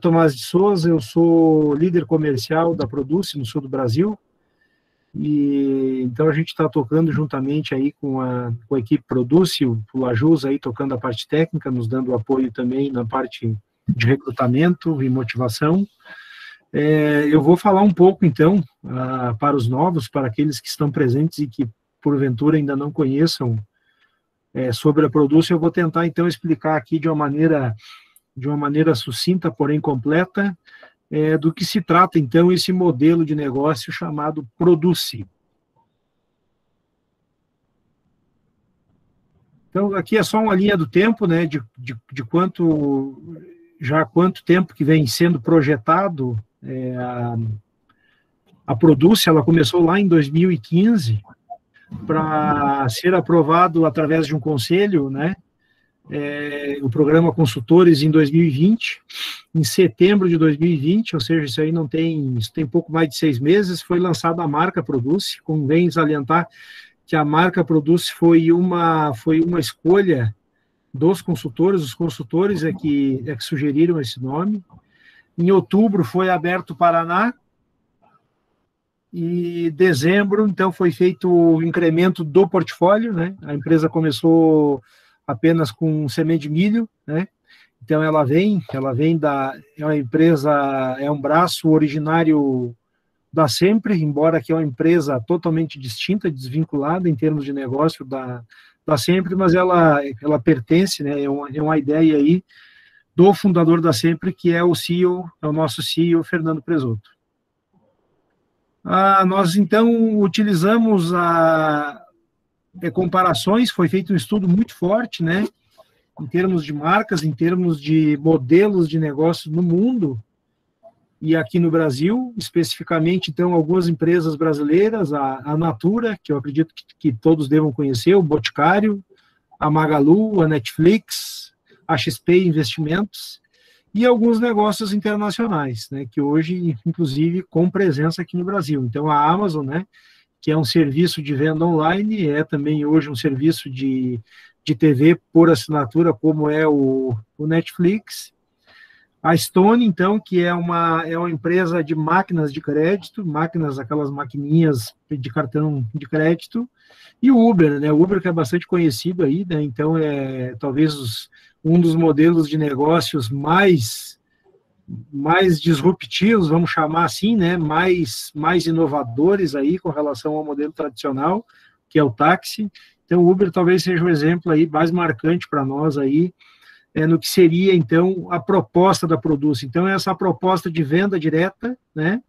Tomás de Souza, eu sou líder comercial da Produce no sul do Brasil. E então a gente está tocando juntamente aí com a, com a equipe Produce, o Lajus aí tocando a parte técnica, nos dando apoio também na parte de recrutamento e motivação. É, eu vou falar um pouco então a, para os novos, para aqueles que estão presentes e que porventura ainda não conheçam é, sobre a Produce, eu vou tentar então explicar aqui de uma maneira de uma maneira sucinta, porém completa, é, do que se trata, então, esse modelo de negócio chamado Produce. Então, aqui é só uma linha do tempo, né, de, de, de quanto, já quanto tempo que vem sendo projetado é, a, a Produce, ela começou lá em 2015, para ser aprovado através de um conselho, né, é, o programa Consultores em 2020, em setembro de 2020, ou seja, isso aí não tem, isso tem pouco mais de seis meses, foi lançada a marca Produce, convém salientar que a marca Produce foi uma, foi uma escolha dos consultores, os consultores é que, é que sugeriram esse nome. Em outubro foi aberto o Paraná, e dezembro, então, foi feito o incremento do portfólio, né? A empresa começou apenas com semente de milho, né? Então ela vem, ela vem da é uma empresa, é um braço originário da Sempre, embora que é uma empresa totalmente distinta, desvinculada em termos de negócio da, da Sempre, mas ela ela pertence, né? É uma, é uma ideia aí do fundador da Sempre, que é o CEO, é o nosso CEO Fernando Presoto. Ah, nós então utilizamos a, comparações, foi feito um estudo muito forte, né, em termos de marcas, em termos de modelos de negócio no mundo e aqui no Brasil, especificamente, então, algumas empresas brasileiras, a, a Natura, que eu acredito que, que todos devam conhecer, o Boticário, a Magalu, a Netflix, a XP Investimentos, e alguns negócios internacionais, né, que hoje, inclusive, com presença aqui no Brasil. Então, a Amazon, né, que é um serviço de venda online, é também hoje um serviço de, de TV por assinatura, como é o, o Netflix. A Stone, então, que é uma, é uma empresa de máquinas de crédito, máquinas, aquelas maquininhas de cartão de crédito, e o Uber, né? O Uber que é bastante conhecido aí, né? Então, é talvez os, um dos modelos de negócios mais mais disruptivos, vamos chamar assim, né, mais, mais inovadores aí com relação ao modelo tradicional, que é o táxi. Então, o Uber talvez seja o exemplo aí mais marcante para nós aí, é, no que seria, então, a proposta da Produce. Então, essa proposta de venda direta, né,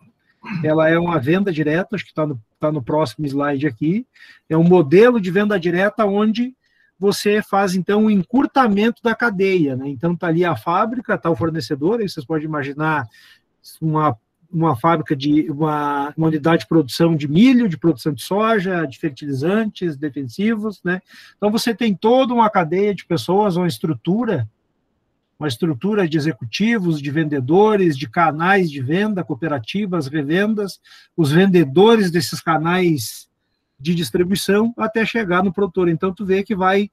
ela é uma venda direta, acho que está no, tá no próximo slide aqui, é um modelo de venda direta onde você faz então um encurtamento da cadeia, né? Então tá ali a fábrica, tá o fornecedor, aí vocês podem imaginar uma, uma fábrica de uma, uma unidade de produção de milho, de produção de soja, de fertilizantes defensivos, né? Então você tem toda uma cadeia de pessoas, uma estrutura, uma estrutura de executivos, de vendedores, de canais de venda, cooperativas, revendas, os vendedores desses canais de distribuição até chegar no produtor. Então tu vê que vai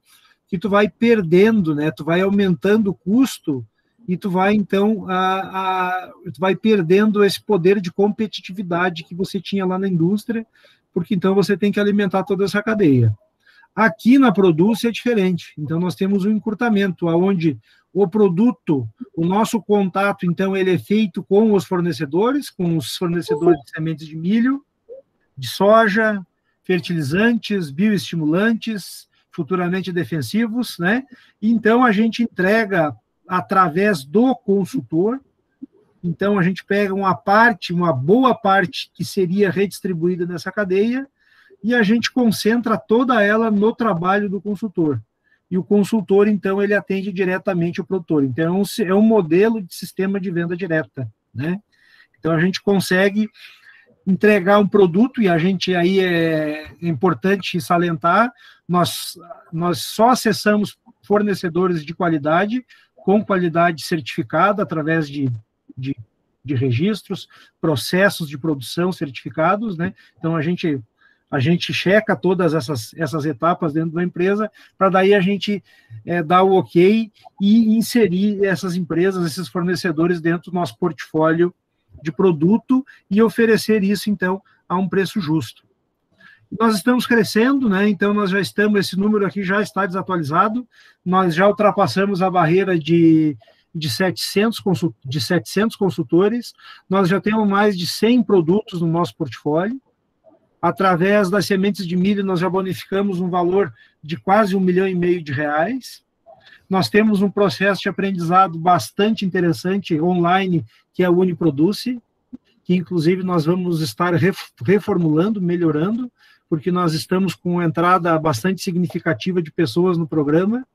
que tu vai perdendo, né? Tu vai aumentando o custo e tu vai então a, a, tu vai perdendo esse poder de competitividade que você tinha lá na indústria, porque então você tem que alimentar toda essa cadeia. Aqui na Produce é diferente. Então nós temos um encurtamento aonde o produto, o nosso contato, então ele é feito com os fornecedores, com os fornecedores de sementes de milho, de soja, fertilizantes, bioestimulantes, futuramente defensivos, né? Então a gente entrega através do consultor. Então a gente pega uma parte, uma boa parte que seria redistribuída nessa cadeia e a gente concentra toda ela no trabalho do consultor. E o consultor, então, ele atende diretamente o produtor. Então, é um modelo de sistema de venda direta, né? Então, a gente consegue entregar um produto, e a gente aí é importante salientar, nós, nós só acessamos fornecedores de qualidade, com qualidade certificada, através de, de, de registros, processos de produção certificados, né? Então, a gente A gente checa todas essas, essas etapas dentro da empresa, para daí a gente é, dar o ok e inserir essas empresas, esses fornecedores dentro do nosso portfólio de produto e oferecer isso, então, a um preço justo. Nós estamos crescendo, né? Então, nós já estamos, esse número aqui já está desatualizado, nós já ultrapassamos a barreira de, de, 700, de 700 consultores, nós já temos mais de 100 produtos no nosso portfólio, Através das sementes de milho, nós já bonificamos um valor de quase um milhão e meio de reais. Nós temos um processo de aprendizado bastante interessante online, que é o Uniproduce, que inclusive nós vamos estar reformulando, melhorando, porque nós estamos com entrada bastante significativa de pessoas no programa,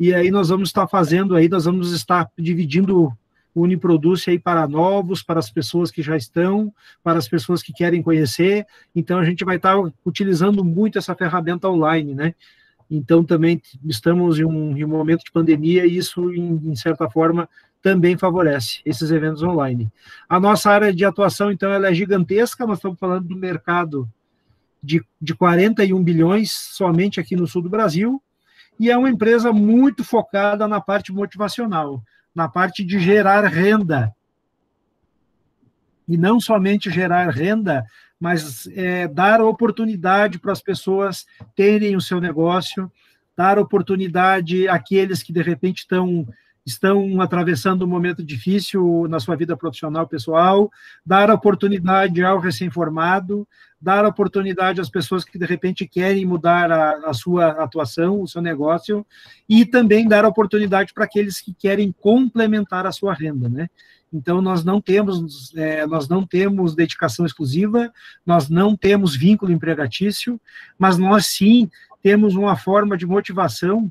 e aí nós vamos estar fazendo aí, nós vamos estar dividindo o Uniproduce aí para novos, para as pessoas que já estão, para as pessoas que querem conhecer. Então a gente vai estar utilizando muito essa ferramenta online, né? Então também estamos em um, em um momento de pandemia e isso, em, em, certa forma, também favorece esses eventos online. A nossa área de atuação, então, ela é gigantesca, nós estamos falando do mercado de, de 41 bilhões somente aqui no sul do Brasil, e é uma empresa muito focada na parte motivacional na parte de gerar renda. E não somente gerar renda, mas é, dar oportunidade para as pessoas terem o seu negócio, dar oportunidade àqueles que de repente estão estão atravessando um momento difícil na sua vida profissional pessoal, dar oportunidade ao recém-formado, dar oportunidade às pessoas que de repente querem mudar a, a, sua atuação, o seu negócio, e também dar oportunidade para aqueles que querem complementar a sua renda, né? Então nós não temos é, nós não temos dedicação exclusiva, nós não temos vínculo empregatício, mas nós sim temos uma forma de motivação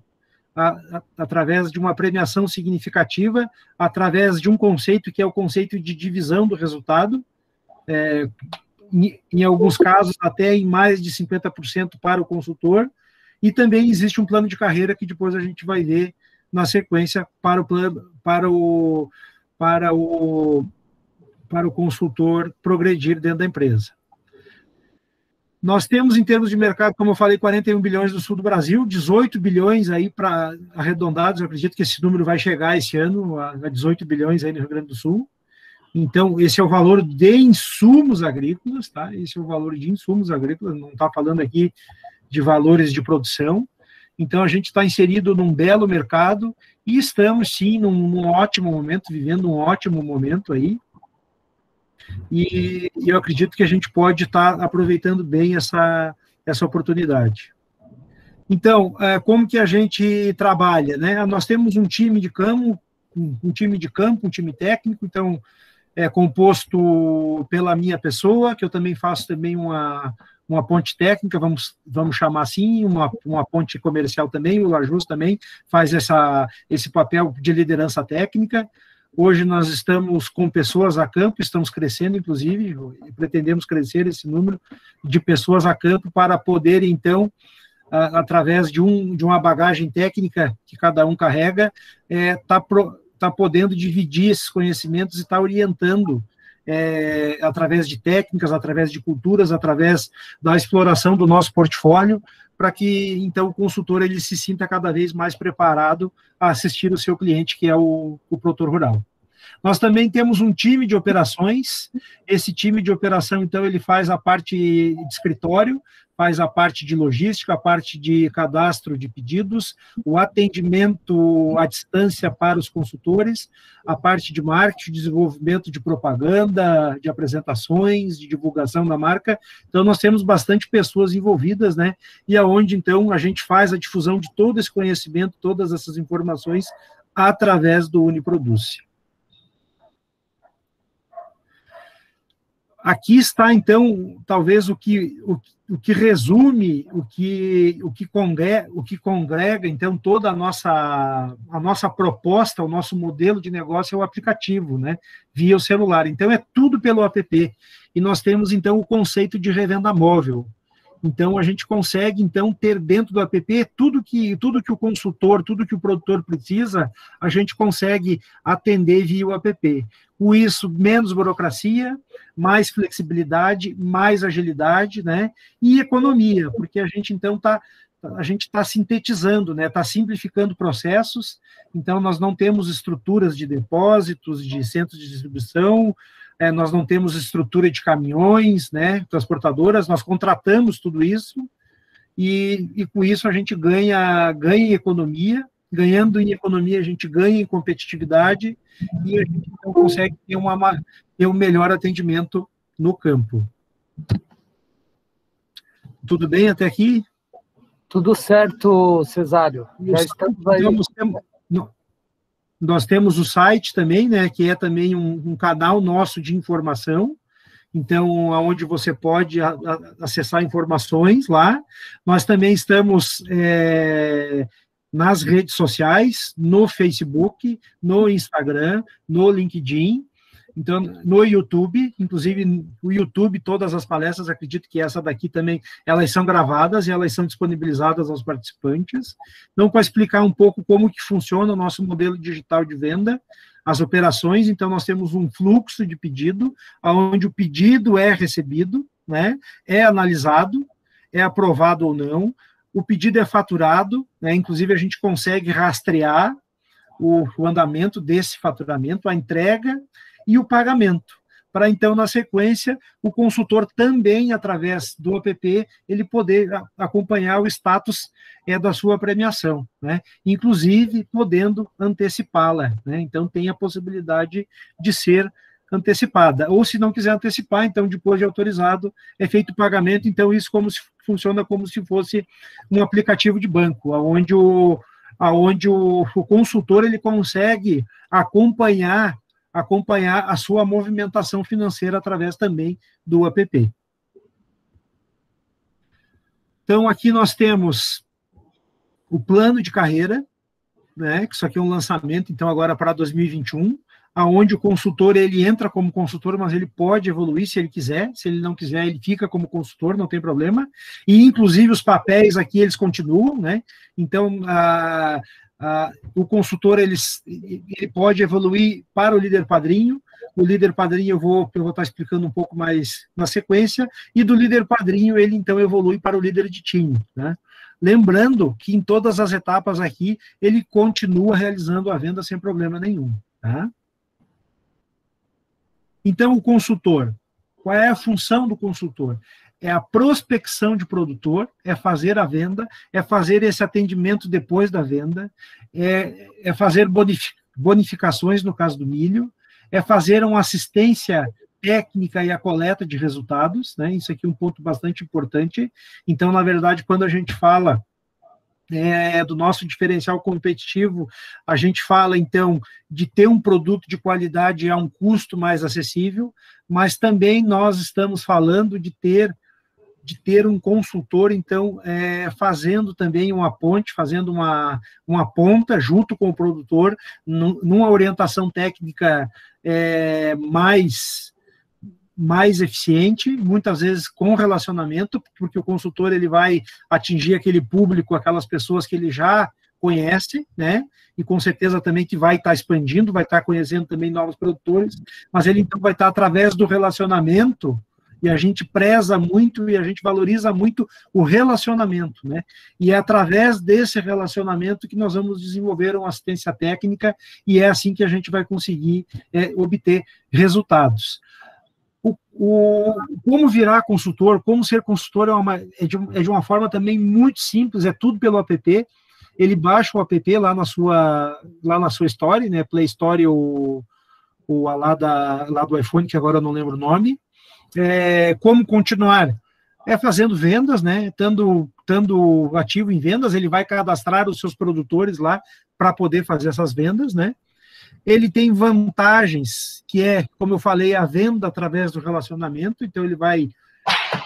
a, a, através de uma premiação significativa, através de um conceito que é o conceito de divisão do resultado, é, em, em, alguns casos até em mais de 50% para o consultor, e também existe um plano de carreira que depois a gente vai ver na sequência para o plano, para o para o para o consultor progredir dentro da empresa. Nós temos, em termos de mercado, como eu falei, 41 bilhões do sul do Brasil, 18 bilhões aí para arredondados, eu acredito que esse número vai chegar esse ano a 18 bilhões aí no Rio Grande do Sul. Então, esse é o valor de insumos agrícolas, tá? Esse é o valor de insumos agrícolas, não está falando aqui de valores de produção. Então, a gente está inserido num belo mercado e estamos, sim, num, num ótimo momento, vivendo um ótimo momento aí, e, e eu acredito que a gente pode estar tá aproveitando bem essa, essa oportunidade. Então, é, como que a gente trabalha? Né? Nós temos um time de campo, um time de campo, um time técnico, então é composto pela minha pessoa, que eu também faço também uma, uma ponte técnica, vamos, vamos chamar assim, uma, uma ponte comercial também, o Lajus também faz essa, esse papel de liderança técnica. Hoje nós estamos com pessoas a campo, estamos crescendo, inclusive, pretendemos crescer esse número de pessoas a campo para poder, então, a, através de, um, de uma bagagem técnica que cada um carrega, está é, tá tá podendo dividir esses conhecimentos e está orientando é, através de técnicas, através de culturas, através da exploração do nosso portfólio, para que então o consultor ele se sinta cada vez mais preparado a assistir o seu cliente, que é o, o produtor rural. Nós também temos um time de operações. Esse time de operação, então, ele faz a parte de escritório, faz a parte de logística, a parte de cadastro de pedidos, o atendimento à distância para os consultores, a parte de marketing, desenvolvimento de propaganda, de apresentações, de divulgação da marca. Então, nós temos bastante pessoas envolvidas, né? E aonde, então, a gente faz a difusão de todo esse conhecimento, todas essas informações através do Uniproduce. Aqui está, então, talvez o que, o, o que resume, o que, o, que congrega, o que congrega, então, toda a nossa, a nossa proposta, o nosso modelo de negócio é o aplicativo, né? Via o celular. Então, é tudo pelo app. E nós temos, então, o conceito de revenda móvel. Então a gente consegue então ter dentro do app tudo que tudo que o consultor, tudo que o produtor precisa, a gente consegue atender via o app. Com isso, menos burocracia, mais flexibilidade, mais agilidade, né? E economia, porque a gente então está a gente está sintetizando, né? Está simplificando processos. Então nós não temos estruturas de depósitos, de centros de distribuição, é, nós não temos estrutura de caminhões, né, transportadoras, nós contratamos tudo isso e, e com isso a gente ganha, ganha em economia, ganhando em economia a gente ganha em competitividade e a gente então consegue ter, uma, ter um melhor atendimento no campo. Tudo bem até aqui? Tudo certo, Cesário. Já estamos aí. Temos, nós temos o site também, né, que é também um, um canal nosso de informação, então, aonde você pode acessar informações lá. Nós também estamos é, nas redes sociais, no Facebook, no Instagram, no LinkedIn, então, no YouTube, inclusive o YouTube, todas as palestras, acredito que essa daqui também, elas são gravadas e elas são disponibilizadas aos participantes. Então, para explicar um pouco como que funciona o nosso modelo digital de venda, as operações, então nós temos um fluxo de pedido, onde o pedido é recebido, né, é analisado, é aprovado ou não, o pedido é faturado, né, inclusive a gente consegue rastrear o, o andamento desse faturamento, a entrega e o pagamento. Para então, na sequência, o consultor também, através do app, ele poder acompanhar o status é, da sua premiação, né? inclusive podendo antecipá-la. Né? Então, tem a possibilidade de ser antecipada. Ou se não quiser antecipar, então, depois de autorizado, é feito o pagamento. Então, isso como se, funciona como se fosse um aplicativo de banco, onde o, onde o, o consultor ele consegue acompanhar acompanhar a sua movimentação financeira através também do app. Então, aqui nós temos o plano de carreira, né, que isso aqui é um lançamento, então, agora para 2021, aonde o consultor, ele entra como consultor, mas ele pode evoluir se ele quiser, se ele não quiser, ele fica como consultor, não tem problema, e, inclusive, os papéis aqui, eles continuam, né, então, a, ah, o consultor ele, ele pode evoluir para o líder padrinho. O líder padrinho eu vou, eu vou estar explicando um pouco mais na sequência. E do líder padrinho ele então evolui para o líder de time. Né? Lembrando que em todas as etapas aqui ele continua realizando a venda sem problema nenhum. Tá? Então o consultor, qual é a função do consultor? É a prospecção de produtor, é fazer a venda, é fazer esse atendimento depois da venda, é, é fazer bonificações no caso do milho, é fazer uma assistência técnica e a coleta de resultados, né? Isso aqui é um ponto bastante importante. Então, na verdade, quando a gente fala é, do nosso diferencial competitivo, a gente fala então de ter um produto de qualidade a um custo mais acessível, mas também nós estamos falando de ter de ter um consultor, então, é, fazendo também uma ponte, fazendo uma, uma ponta junto com o produtor, numa orientação técnica é, mais mais eficiente, muitas vezes com relacionamento, porque o consultor ele vai atingir aquele público, aquelas pessoas que ele já conhece, né? E com certeza também que vai estar expandindo, vai estar conhecendo também novos produtores, mas ele então vai estar através do relacionamento e a gente preza muito e a gente valoriza muito o relacionamento, né? E é através desse relacionamento que nós vamos desenvolver uma assistência técnica e é assim que a gente vai conseguir é, obter resultados. O, o, como virar consultor, como ser consultor é, uma, é, de, é de uma forma também muito simples, é tudo pelo app. Ele baixa o app lá na sua, lá na sua Store, né? Play Store ou, ou lá, da, lá do iPhone, que agora eu não lembro o nome é, como continuar? É fazendo vendas, né? Estando, estando ativo em vendas, ele vai cadastrar os seus produtores lá para poder fazer essas vendas, né? Ele tem vantagens, que é, como eu falei, a venda através do relacionamento, então ele vai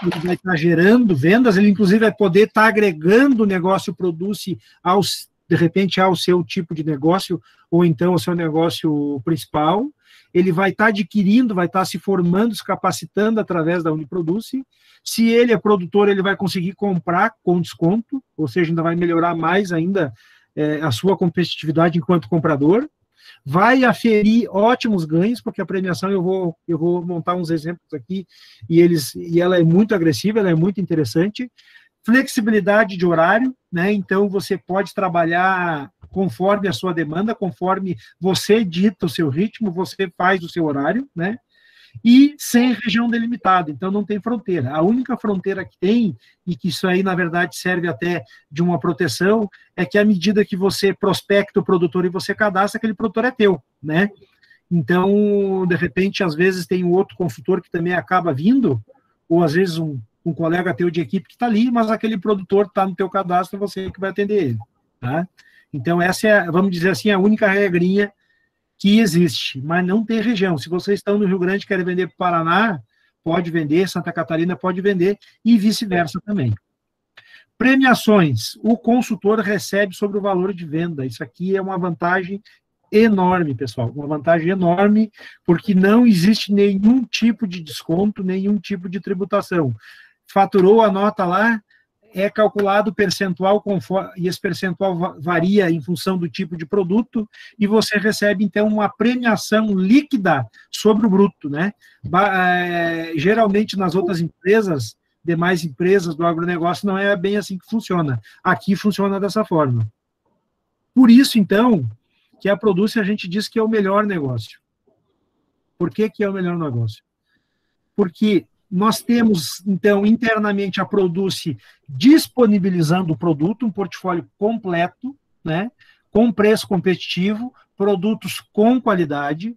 ele vai estar gerando vendas, ele inclusive vai poder estar agregando o negócio produce aos de repente é o seu tipo de negócio, ou então o seu negócio principal, ele vai estar tá adquirindo, vai estar tá se formando, se capacitando através da Uniproduce. Se ele é produtor, ele vai conseguir comprar com desconto, ou seja, ainda vai melhorar mais ainda é, a sua competitividade enquanto comprador. Vai aferir ótimos ganhos, porque a premiação eu vou, eu vou montar uns exemplos aqui, e eles e ela é muito agressiva, ela é muito interessante. Flexibilidade de horário, né? Então você pode trabalhar conforme a sua demanda, conforme você dita o seu ritmo, você faz o seu horário, né? E sem região delimitada, então não tem fronteira. A única fronteira que tem, e que isso aí, na verdade, serve até de uma proteção, é que à medida que você prospecta o produtor e você cadastra, aquele produtor é teu, né? Então, de repente, às vezes tem um outro consultor que também acaba vindo, ou às vezes um, um colega teu de equipe que está ali, mas aquele produtor está no teu cadastro, você que vai atender ele, tá? Então, essa é, vamos dizer assim, a única regrinha que existe, mas não tem região. Se vocês estão no Rio Grande e querem vender para o Paraná, pode vender, Santa Catarina pode vender, e vice-versa também. Premiações. O consultor recebe sobre o valor de venda. Isso aqui é uma vantagem enorme, pessoal. Uma vantagem enorme, porque não existe nenhum tipo de desconto, nenhum tipo de tributação. Faturou a nota lá, é calculado percentual conforme, e esse percentual varia em função do tipo de produto, e você recebe, então, uma premiação líquida sobre o bruto, né? É, geralmente, nas outras empresas, demais empresas do agronegócio, não é bem assim que funciona. Aqui funciona dessa forma. Por isso, então, que a Produce a gente diz que é o melhor negócio. Por que, que é o melhor negócio? Porque nós temos, então, internamente a Produce disponibilizando o produto, um portfólio completo, né, com preço competitivo, produtos com qualidade.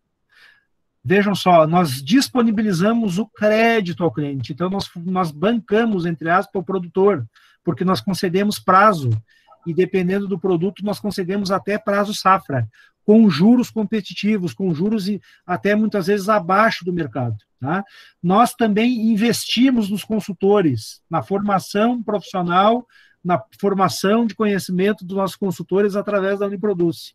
Vejam só, nós disponibilizamos o crédito ao cliente, então nós, nós bancamos, entre aspas, o produtor, porque nós concedemos prazo, e dependendo do produto, nós concedemos até prazo safra com juros competitivos, com juros até muitas vezes abaixo do mercado. Tá? Nós também investimos nos consultores, na formação profissional, na formação de conhecimento dos nossos consultores através da Uniproduce.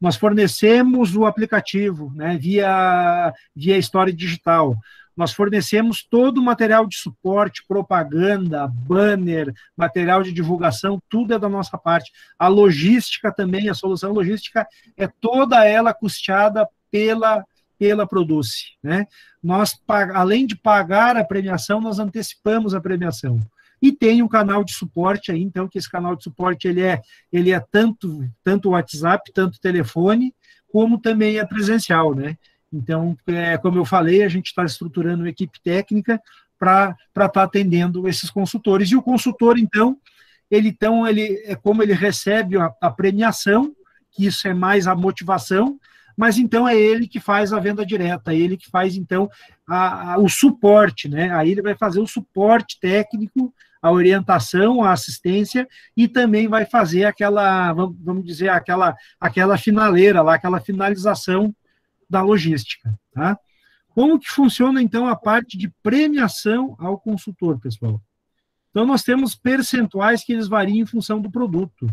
Nós fornecemos o aplicativo né, via, via história digital. Nós fornecemos todo o material de suporte, propaganda, banner, material de divulgação, tudo é da nossa parte. A logística também, a solução logística é toda ela custeada pela pela Produce, né? Nós além de pagar a premiação, nós antecipamos a premiação. E tem um canal de suporte aí, então que esse canal de suporte ele é ele é tanto tanto WhatsApp, tanto telefone, como também é presencial, né? Então, é, como eu falei, a gente está estruturando uma equipe técnica para estar tá atendendo esses consultores. E o consultor, então, ele, então, ele é como ele recebe a, a premiação, que isso é mais a motivação, mas então é ele que faz a venda direta, é ele que faz, então, a, a, o suporte, né? Aí ele vai fazer o suporte técnico, a orientação, a assistência, e também vai fazer aquela, vamos dizer, aquela, aquela finaleira lá, aquela finalização da logística. Tá? Como que funciona, então, a parte de premiação ao consultor, pessoal? Então, nós temos percentuais que eles variam em função do produto,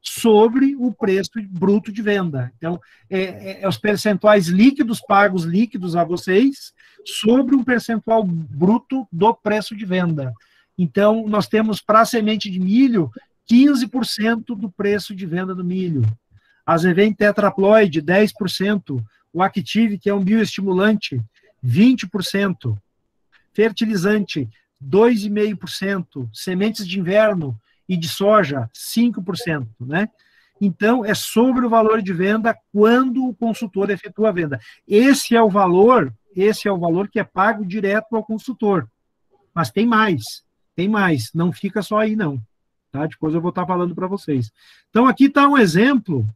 sobre o preço bruto de venda. Então, é, é, é os percentuais líquidos pagos líquidos a vocês sobre um percentual bruto do preço de venda. Então, nós temos para a semente de milho 15% do preço de venda do milho. Azevém tetraploide, 10% o Active, que é um bioestimulante, 20%, fertilizante, 2,5%, sementes de inverno e de soja, 5%, né? Então, é sobre o valor de venda quando o consultor efetua a venda. Esse é o valor, esse é o valor que é pago direto ao consultor. Mas tem mais, tem mais, não fica só aí não. Tá? Depois eu vou estar falando para vocês. Então, aqui está um exemplo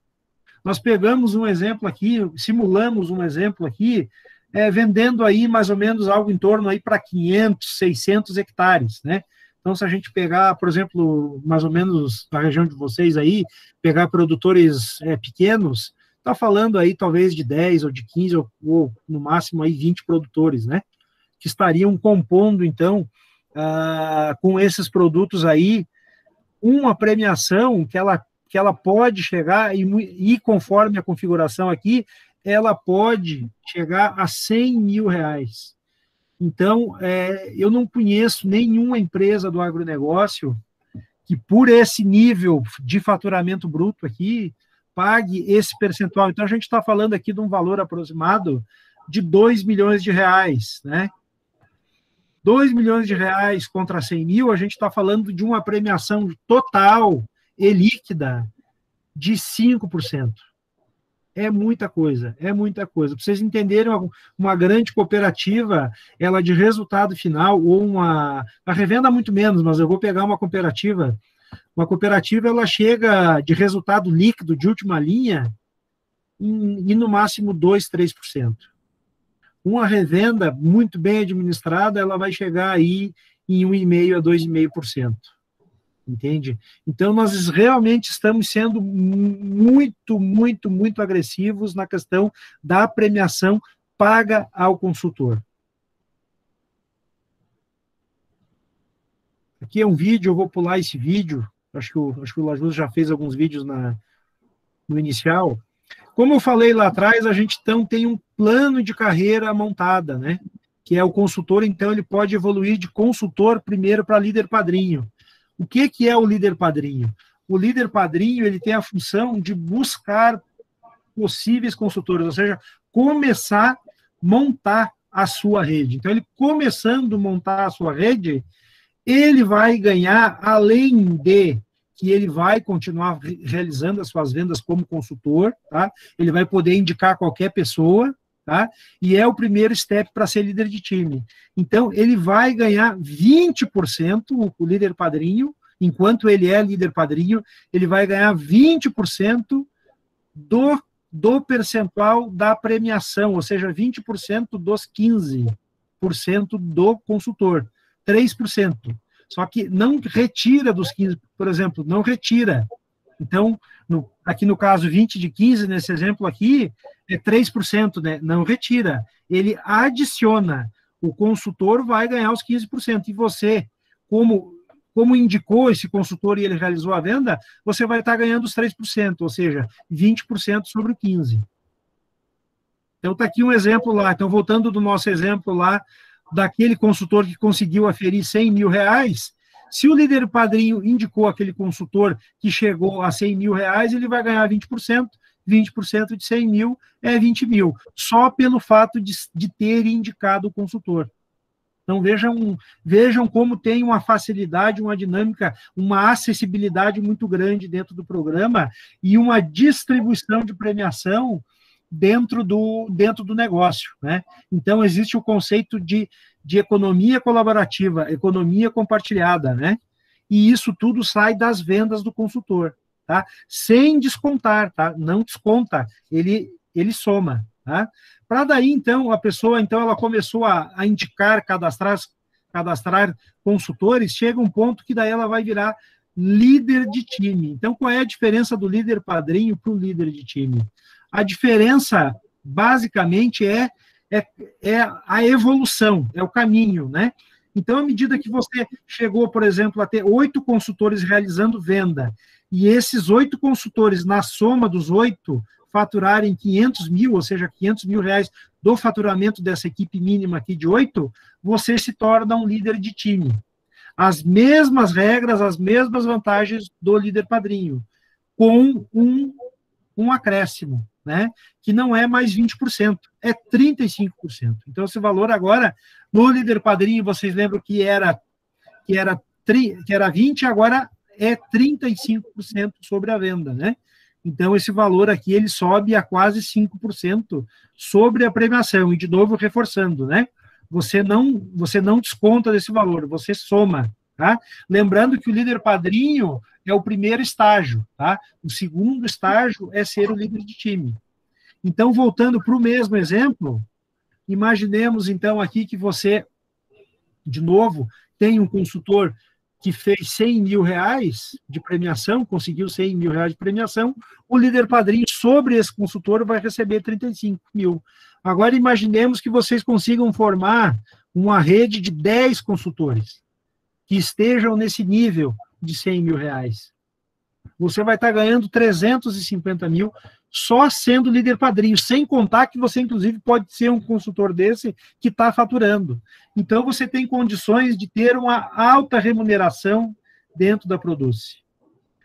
nós pegamos um exemplo aqui, simulamos um exemplo aqui, é, vendendo aí mais ou menos algo em torno aí para 500, 600 hectares, né? Então, se a gente pegar, por exemplo, mais ou menos na região de vocês aí, pegar produtores é, pequenos, está falando aí talvez de 10 ou de 15 ou, ou, no máximo aí 20 produtores, né? Que estariam compondo, então, ah, com esses produtos aí, uma premiação que ela que ela pode chegar, e, e conforme a configuração aqui, ela pode chegar a 100 mil reais. Então, é, eu não conheço nenhuma empresa do agronegócio que, por esse nível de faturamento bruto aqui, pague esse percentual. Então, a gente está falando aqui de um valor aproximado de 2 milhões de reais, né? 2 milhões de reais contra 100 mil, a gente está falando de uma premiação total e líquida de 5%. É muita coisa, é muita coisa. Para vocês entenderem, uma grande cooperativa, ela de resultado final, ou uma. A revenda muito menos, mas eu vou pegar uma cooperativa. Uma cooperativa, ela chega de resultado líquido de última linha em, em no máximo 2, 3%. Uma revenda muito bem administrada, ela vai chegar aí em 1,5% a 2,5%. Entende? Então, nós realmente estamos sendo muito, muito, muito agressivos na questão da premiação paga ao consultor. Aqui é um vídeo, eu vou pular esse vídeo. Acho que o, acho que o Lajus já fez alguns vídeos na, no inicial. Como eu falei lá atrás, a gente então tem um plano de carreira montada, né? Que é o consultor, então ele pode evoluir de consultor primeiro para líder padrinho. O que, que é o líder padrinho? O líder padrinho ele tem a função de buscar possíveis consultores, ou seja, começar a montar a sua rede. Então, ele começando a montar a sua rede, ele vai ganhar, além de que ele vai continuar realizando as suas vendas como consultor, tá? Ele vai poder indicar qualquer pessoa, tá? E é o primeiro step para ser líder de time. Então, ele vai ganhar 20%, o líder padrinho, enquanto ele é líder padrinho, ele vai ganhar 20% do, do percentual da premiação, ou seja, 20% dos 15% do consultor, 3%. Só que não retira dos 15, por exemplo, não retira. Então, aqui no caso 20 de 15, nesse exemplo aqui, é 3%, né? Não retira. Ele adiciona. O consultor vai ganhar os 15%. E você, como, como indicou esse consultor e ele realizou a venda, você vai estar ganhando os 3%, ou seja, 20% sobre o 15%. Então, está aqui um exemplo lá. Então, voltando do nosso exemplo lá, daquele consultor que conseguiu aferir 100 mil reais, se o líder padrinho indicou aquele consultor que chegou a 100 mil reais, ele vai ganhar 20%, 20% de 100 mil é 20 mil, só pelo fato de, de ter indicado o consultor. Então vejam, vejam como tem uma facilidade, uma dinâmica, uma acessibilidade muito grande dentro do programa e uma distribuição de premiação dentro do, dentro do negócio. Né? Então, existe o conceito de, de economia colaborativa, economia compartilhada, né? e isso tudo sai das vendas do consultor, tá? sem descontar, tá? não desconta, ele, ele soma. Tá? Para daí, então, a pessoa então ela começou a, a indicar, cadastrar, cadastrar consultores, chega um ponto que daí ela vai virar líder de time. Então, qual é a diferença do líder padrinho para o líder de time? A diferença, basicamente, é, é, é a evolução, é o caminho, né? Então, à medida que você chegou, por exemplo, a ter oito consultores realizando venda, e esses oito consultores, na soma dos oito, faturarem 500 mil, ou seja, 500 mil reais do faturamento dessa equipe mínima aqui de oito, você se torna um líder de time. As mesmas regras, as mesmas vantagens do líder padrinho, com um, um acréscimo né? Que não é mais 20%, é 35%. Então esse valor agora no líder padrinho, vocês lembram que era que era que era 20, agora é 35% sobre a venda, né? Então esse valor aqui ele sobe a quase 5% sobre a premiação e de novo reforçando, né? Você não você não desconta desse valor, você soma, tá? Lembrando que o líder padrinho é o primeiro estágio, tá? O segundo estágio é ser o líder de time. Então, voltando para o mesmo exemplo, imaginemos então aqui que você, de novo, tem um consultor que fez 100 mil reais de premiação, conseguiu 100 mil reais de premiação, o líder padrinho sobre esse consultor vai receber 35 mil. Agora imaginemos que vocês consigam formar uma rede de 10 consultores que estejam nesse nível de 100 mil reais. você vai estar ganhando 350 mil só sendo líder padrinho, sem contar que você, inclusive, pode ser um consultor desse que está faturando. Então, você tem condições de ter uma alta remuneração dentro da Produce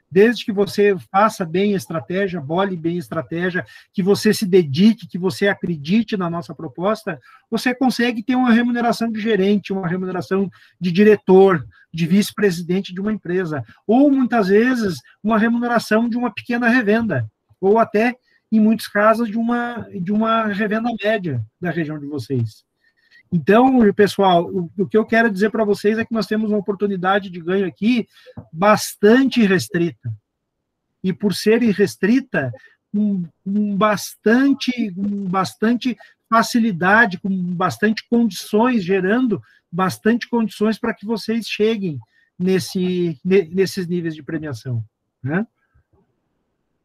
desde que você faça bem a estratégia, bole bem a estratégia, que você se dedique, que você acredite na nossa proposta, você consegue ter uma remuneração de gerente, uma remuneração de diretor, de vice-presidente de uma empresa, ou muitas vezes uma remuneração de uma pequena revenda, ou até em muitos casos de uma de uma revenda média da região de vocês. Então, pessoal, o, o que eu quero dizer para vocês é que nós temos uma oportunidade de ganho aqui bastante restrita. E por ser restrita, com, bastante, bastante facilidade, com bastante condições, gerando bastante condições para que vocês cheguem nesse, nesses níveis de premiação. Né?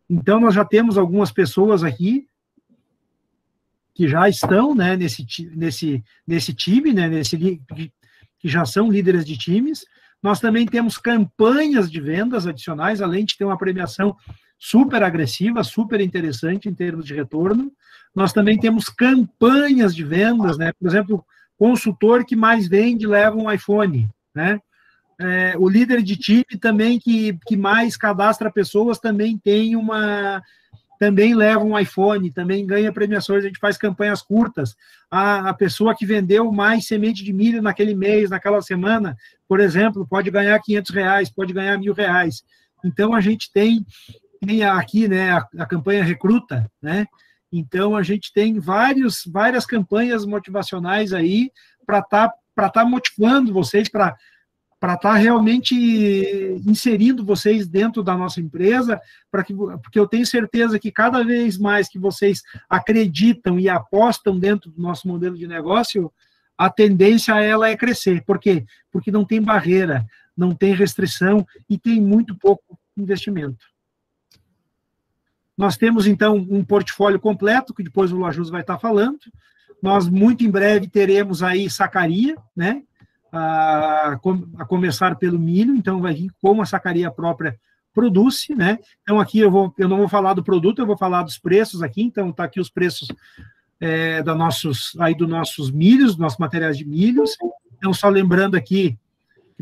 Então, nós já temos algumas pessoas aqui que já estão né, nesse, nesse, nesse time, né, nesse, que já são líderes de times. Nós também temos campanhas de vendas adicionais, além de ter uma premiação super agressiva, super interessante em termos de retorno. Nós também temos campanhas de vendas, né? Por exemplo, consultor que mais vende leva um iPhone, né? É, o líder de time também que, que mais cadastra pessoas também tem uma também leva um iPhone, também ganha premiações, a gente faz campanhas curtas. A, a pessoa que vendeu mais semente de milho naquele mês, naquela semana, por exemplo, pode ganhar 500 reais, pode ganhar mil reais. Então, a gente tem, tem aqui né, a, a campanha Recruta, né? Então, a gente tem vários, várias campanhas motivacionais aí para estar tá, tá motivando vocês, para para estar tá realmente inserindo vocês dentro da nossa empresa, para que porque eu tenho certeza que cada vez mais que vocês acreditam e apostam dentro do nosso modelo de negócio, a tendência ela é crescer. Por quê? Porque não tem barreira, não tem restrição e tem muito pouco investimento. Nós temos, então, um portfólio completo, que depois o Lajus vai estar falando. Nós, muito em breve, teremos aí sacaria, né? A, a começar pelo milho, então vai vir como a sacaria própria produz, né? Então aqui eu vou, eu não vou falar do produto, eu vou falar dos preços aqui. Então tá aqui os preços é, da nossos aí dos nossos milhos, nossos materiais de milhos. Então só lembrando aqui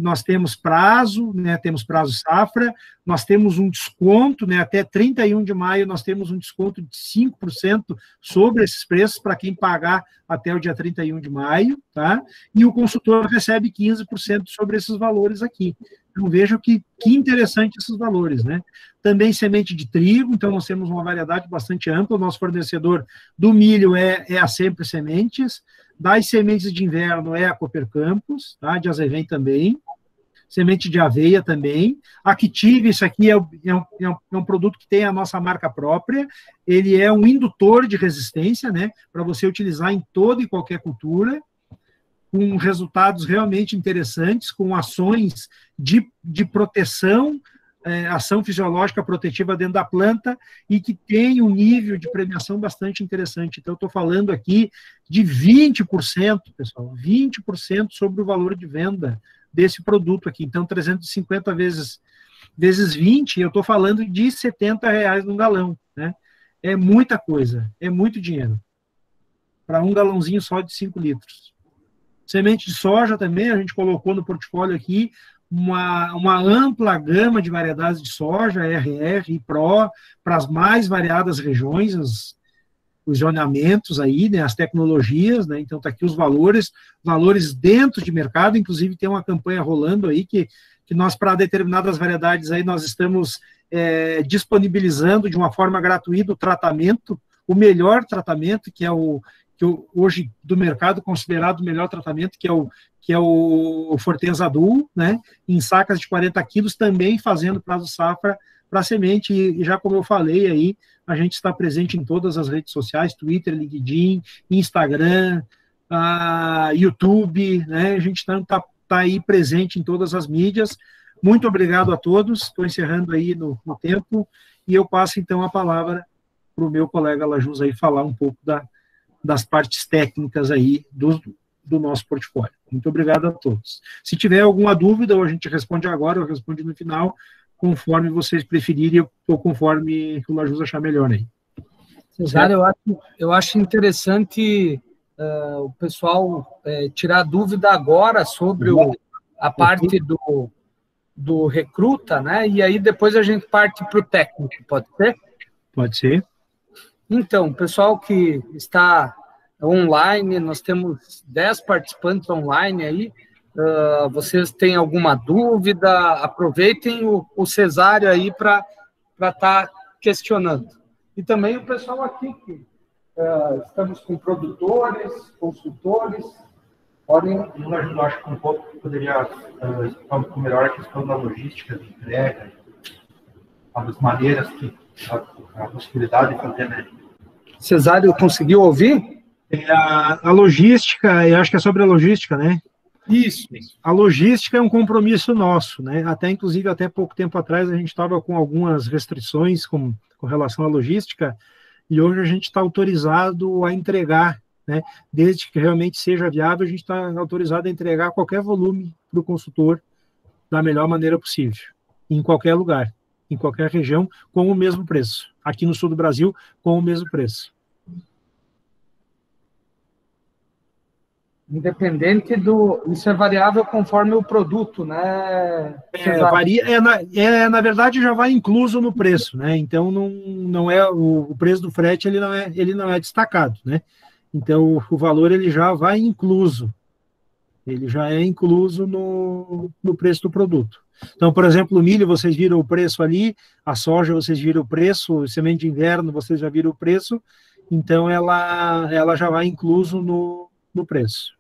nós temos prazo, né, temos prazo safra, nós temos um desconto, né, até 31 de maio nós temos um desconto de 5% sobre esses preços para quem pagar até o dia 31 de maio, tá? E o consultor recebe 15% sobre esses valores aqui. Então veja que, que interessante esses valores, né? Também semente de trigo, então nós temos uma variedade bastante ampla, o nosso fornecedor do milho é, é a Sempre Sementes, das sementes de inverno é a Cooper Campos, tá? de azevém também, semente de aveia também. Active, isso aqui é, é, um, é, um, é, um, produto que tem a nossa marca própria, ele é um indutor de resistência, né, para você utilizar em toda e qualquer cultura, com resultados realmente interessantes, com ações de, de proteção é, ação fisiológica protetiva dentro da planta e que tem um nível de premiação bastante interessante. Então, estou falando aqui de 20%, pessoal, 20% sobre o valor de venda desse produto aqui. Então, 350 vezes, vezes 20, eu estou falando de 70 reais no galão. Né? É muita coisa, é muito dinheiro. Para um galãozinho só de 5 litros. Semente de soja também, a gente colocou no portfólio aqui uma, uma ampla gama de variedades de soja, RR e PRO, para as mais variadas regiões, as, os zonamentos aí, né, as tecnologias, né, então está aqui os valores, valores dentro de mercado, inclusive tem uma campanha rolando aí que, que nós, para determinadas variedades aí, nós estamos é, disponibilizando de uma forma gratuita o tratamento, o melhor tratamento, que é o que hoje do mercado considerado o melhor tratamento, que é o que é o Fortenza Adul, né, em sacas de 40 quilos, também fazendo prazo safra para semente, e já como eu falei aí, a gente está presente em todas as redes sociais, Twitter, LinkedIn, Instagram, uh, YouTube, né, a gente está tá, tá aí presente em todas as mídias, muito obrigado a todos, estou encerrando aí no, no, tempo, e eu passo então a palavra para o meu colega Lajus aí falar um pouco da, das partes técnicas aí do, do nosso portfólio. Muito obrigado a todos. Se tiver alguma dúvida, ou a gente responde agora, ou responde no final, conforme vocês preferirem ou conforme o Lajus achar melhor aí. Cesário, eu acho, eu acho interessante uh, o pessoal uh, tirar dúvida agora sobre o, a parte do, do recruta, né? E aí depois a gente parte para o técnico, pode ser? Pode ser. Então, pessoal que está online, nós temos 10 participantes online aí. Uh, vocês têm alguma dúvida? Aproveitem o, o cesário aí para estar tá questionando. E também o pessoal aqui, que uh, estamos com produtores, consultores. Podem nos ajudar, acho que um pouco poderia uh, explicar um pouco melhor a questão da logística de entrega, as maneiras que a, a possibilidade de fazer, né? Cesário conseguiu ouvir? É, a, a, logística, eu acho que é sobre a logística, né? Isso. A logística é um compromisso nosso, né? Até, inclusive, até pouco tempo atrás, a gente estava com algumas restrições com, com relação à logística, e hoje a gente está autorizado a entregar, né? Desde que realmente seja viável, a gente está autorizado a entregar qualquer volume para o consultor da melhor maneira possível, em qualquer lugar, em qualquer região, com o mesmo preço. Aqui no sul do Brasil, com o mesmo preço. Independente do. Isso é variável conforme o produto, né? É, varia, é, na, é, na verdade, já vai incluso no preço, né? Então não, não é o, o preço do frete ele não é, ele não é destacado, né? Então o, o valor ele já vai incluso. Ele já é incluso no, no preço do produto. Então, por exemplo, o milho, vocês viram o preço ali, a soja, vocês viram o preço, semente de inverno, vocês já viram o preço, então ela, ela já vai incluso no, no preço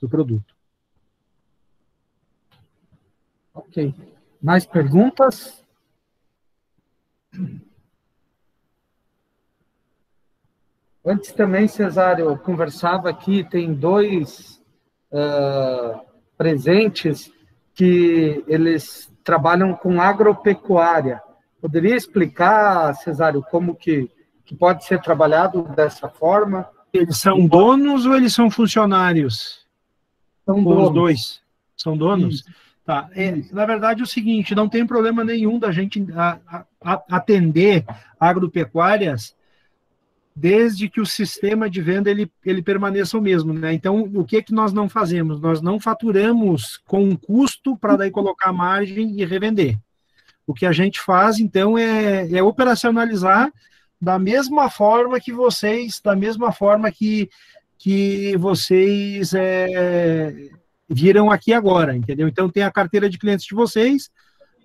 do produto. Ok. Mais perguntas? Antes também, Cesário, eu conversava aqui, tem dois uh, presentes que eles trabalham com agropecuária. Poderia explicar, Cesário, como que, que pode ser trabalhado dessa forma? Eles são donos ou eles são funcionários? São donos. Os dois. São donos? Tá. É, na verdade, é o seguinte, não tem problema nenhum da gente atender agropecuárias desde que o sistema de venda ele, ele permaneça o mesmo, né? Então, o que que nós não fazemos? Nós não faturamos com um custo para daí colocar margem e revender. O que a gente faz, então, é, é operacionalizar da mesma forma que vocês, da mesma forma que que vocês é, viram aqui agora, entendeu? Então tem a carteira de clientes de vocês,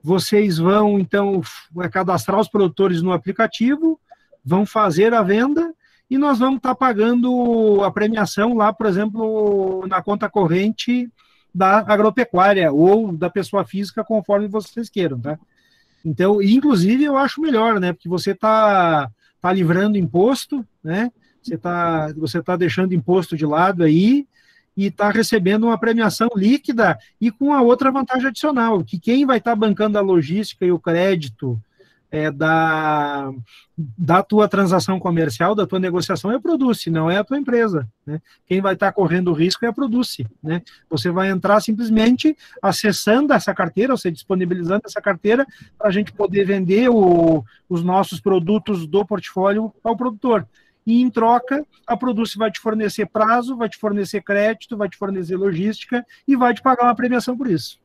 vocês vão então é, cadastrar os produtores no aplicativo, vão fazer a venda e nós vamos estar tá pagando a premiação lá, por exemplo, na conta corrente da agropecuária ou da pessoa física, conforme vocês queiram, tá? Então, inclusive, eu acho melhor, né? Porque você está tá livrando imposto, né? você está você tá deixando imposto de lado aí e está recebendo uma premiação líquida e com a outra vantagem adicional, que quem vai estar tá bancando a logística e o crédito é, da, da tua transação comercial, da tua negociação é a Produce, não é a tua empresa. Né? Quem vai estar tá correndo o risco é a Produce. Né? Você vai entrar simplesmente acessando essa carteira, ou seja, disponibilizando essa carteira para a gente poder vender o, os nossos produtos do portfólio ao produtor e em troca a Produce vai te fornecer prazo, vai te fornecer crédito, vai te fornecer logística e vai te pagar uma premiação por isso.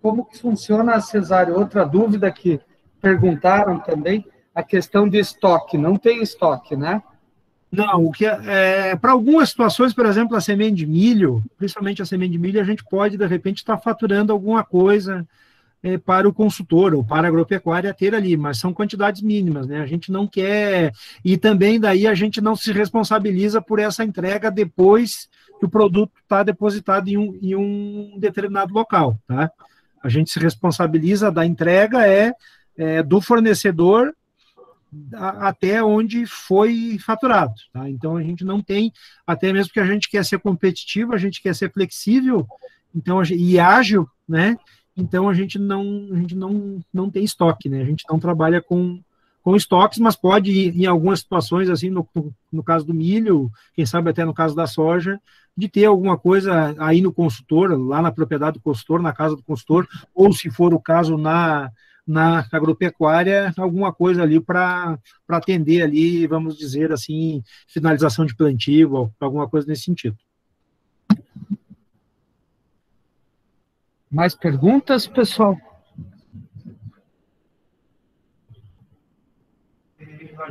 Como que funciona, Cesário? Outra dúvida que perguntaram também, a questão de estoque. Não tem estoque, né? Não, o que é, é para algumas situações, por exemplo, a semente de milho, principalmente a semente de milho, a gente pode de repente estar tá faturando alguma coisa é, para o consultor ou para a agropecuária ter ali, mas são quantidades mínimas, né? A gente não quer. E também daí a gente não se responsabiliza por essa entrega depois que o produto está depositado em um, em um determinado local, tá? A gente se responsabiliza da entrega é, é do fornecedor até onde foi faturado. Tá? Então a gente não tem, até mesmo que a gente quer ser competitivo, a gente quer ser flexível, então e ágil, né? Então a gente não, a gente não, não tem estoque, né? A gente não trabalha com, com estoques, mas pode, em algumas situações, assim, no, no caso do milho, quem sabe até no caso da soja, de ter alguma coisa aí no consultor, lá na propriedade do consultor, na casa do consultor, ou se for o caso na, na agropecuária, alguma coisa ali para atender ali, vamos dizer assim, finalização de plantio, alguma coisa nesse sentido. Mais perguntas, pessoal?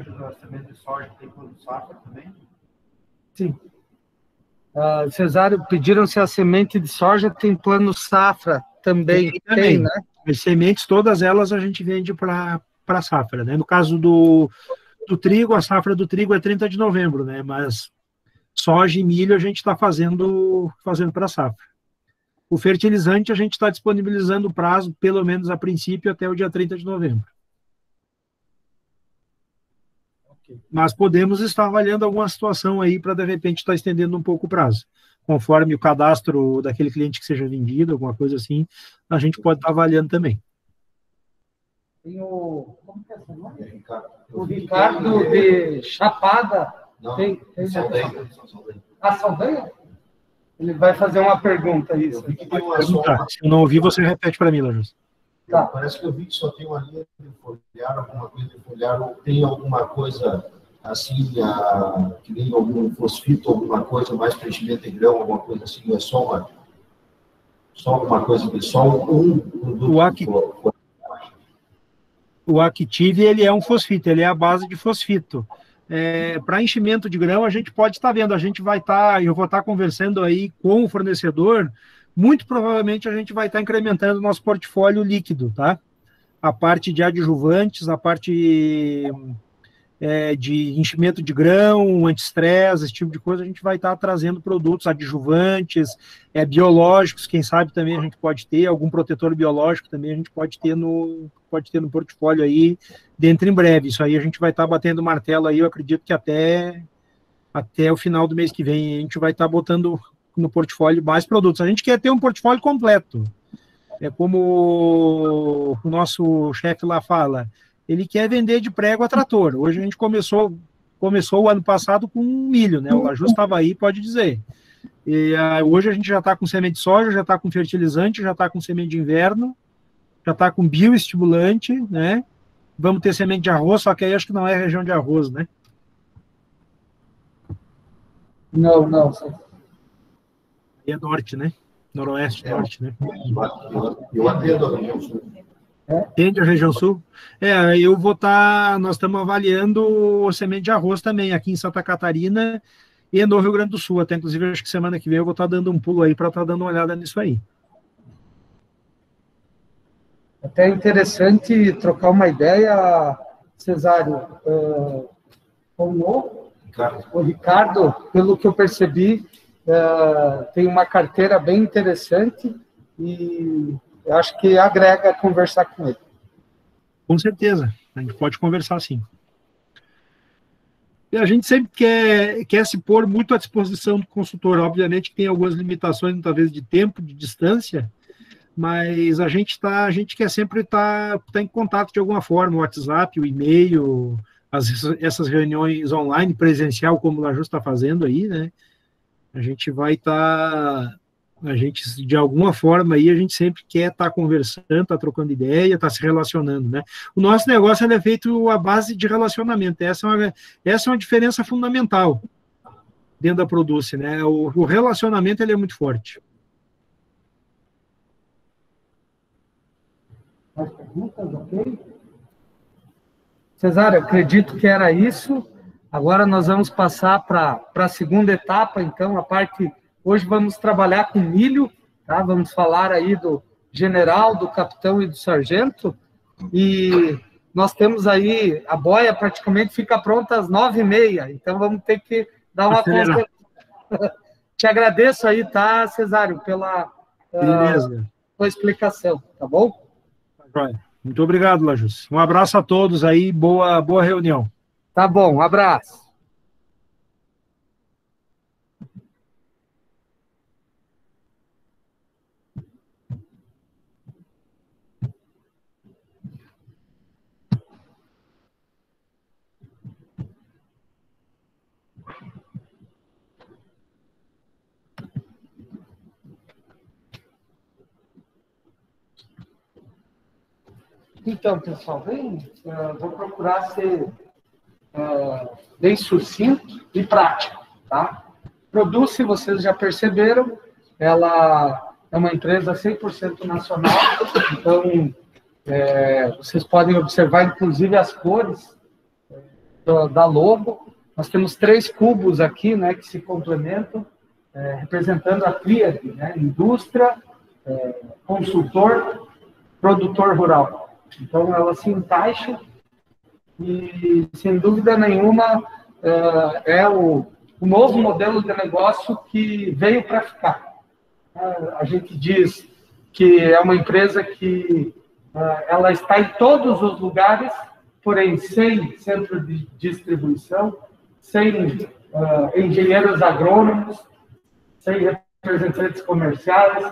De soja tem safra também? Sim. Uh, Cesário, pediram se a semente de soja tem plano safra também. Tem, também. tem né? As sementes, todas elas a gente vende para a safra, né? No caso do, do trigo, a safra do trigo é 30 de novembro, né? Mas soja e milho a gente está fazendo, fazendo para safra. O fertilizante a gente está disponibilizando o prazo, pelo menos a princípio, até o dia 30 de novembro. Mas podemos estar avaliando alguma situação aí para, de repente, estar tá estendendo um pouco o prazo. Conforme o cadastro daquele cliente que seja vendido, alguma coisa assim, a gente pode estar tá avaliando também. Tem o. Como que é seu nome? Ricardo. O Ricardo de Chapada. Não, tem, tem Saldanha. Ah, Saldanha? Ele vai fazer uma pergunta isso. Eu Se eu não ouvi, você repete para mim, Lajus. Tá. Parece que eu vi que só tem uma linha de folhar, alguma coisa de folhar, ou tem alguma coisa assim, a, que nem algum fosfito, alguma coisa, mais preenchimento em grão, alguma coisa assim, é só uma, só alguma coisa, só um produto. O, Ac... o Active, ele é um fosfito, ele é a base de fosfito. É, para enchimento de grão, a gente pode estar tá vendo, a gente vai estar, tá, eu vou estar tá conversando aí com o fornecedor muito provavelmente a gente vai estar incrementando o nosso portfólio líquido, tá? A parte de adjuvantes, a parte é, de enchimento de grão, anti-estresse, esse tipo de coisa, a gente vai estar trazendo produtos adjuvantes, é, biológicos, quem sabe também a gente pode ter, algum protetor biológico também a gente pode ter no, pode ter no portfólio aí dentro em breve. Isso aí a gente vai estar batendo martelo aí, eu acredito que até, até o final do mês que vem a gente vai estar botando no portfólio mais produtos. A gente quer ter um portfólio completo. É como o nosso chefe lá fala, ele quer vender de prego a trator. Hoje a gente começou começou o ano passado com milho, né? O Laju estava aí, pode dizer. E, uh, hoje a gente já está com semente de soja, já está com fertilizante, já está com semente de inverno, já está com bioestimulante, né? Vamos ter semente de arroz, só que aí acho que não é região de arroz, né? Não, não é norte, né? Noroeste, é, norte, né? Eu atendo a região sul. Atende a região sul? É, eu vou estar. Tá, nós estamos avaliando o semente de arroz também aqui em Santa Catarina e no Rio Grande do Sul. Até inclusive, acho que semana que vem eu vou estar tá dando um pulo aí para estar tá dando uma olhada nisso aí. Até interessante trocar uma ideia, Cesário, uh, com o, o Ricardo, pelo que eu percebi, é, tem uma carteira bem interessante e acho que agrega conversar com ele. Com certeza, a gente pode conversar sim. E a gente sempre quer, quer se pôr muito à disposição do consultor. Obviamente tem algumas limitações, vezes, de tempo, de distância, mas a gente tá, a gente quer sempre estar tá, tá em contato de alguma forma, o WhatsApp, o e-mail, as, essas reuniões online, presencial, como o Laju está fazendo aí, né? A gente vai estar, tá, a gente, de alguma forma aí, a gente sempre quer estar tá conversando, estar tá trocando ideia, estar tá se relacionando, né? O nosso negócio é feito à base de relacionamento, essa é uma, essa é uma diferença fundamental dentro da Produce, né? O, o relacionamento, ele é muito forte. Mais perguntas, ok? Cesário, acredito que era isso. Agora nós vamos passar para a segunda etapa, então, a parte. Hoje vamos trabalhar com milho, tá? Vamos falar aí do general, do capitão e do sargento. E nós temos aí, a boia praticamente fica pronta às nove e meia, então vamos ter que dar uma conta. Te agradeço aí, tá, Cesário, pela uh, sua explicação, tá bom? Muito obrigado, Lajus. Um abraço a todos aí, boa, boa reunião. Tá bom, um abraço. Então, pessoal, vem, Eu vou procurar ser uh, bem sucinto e prático, tá? Produce, vocês já perceberam, ela é uma empresa 100% nacional, então é, vocês podem observar, inclusive, as cores do, da logo. Nós temos três cubos aqui, né, que se complementam, é, representando a tríade, né, indústria, é, consultor, produtor rural. Então, ela se encaixa e, sem dúvida nenhuma, é, é o, novo modelo de negócio que veio para ficar. É, a gente diz que é uma empresa que é, ela está em todos os lugares, porém sem centro de distribuição, sem engenheiros agrônomos, sem representantes comerciais.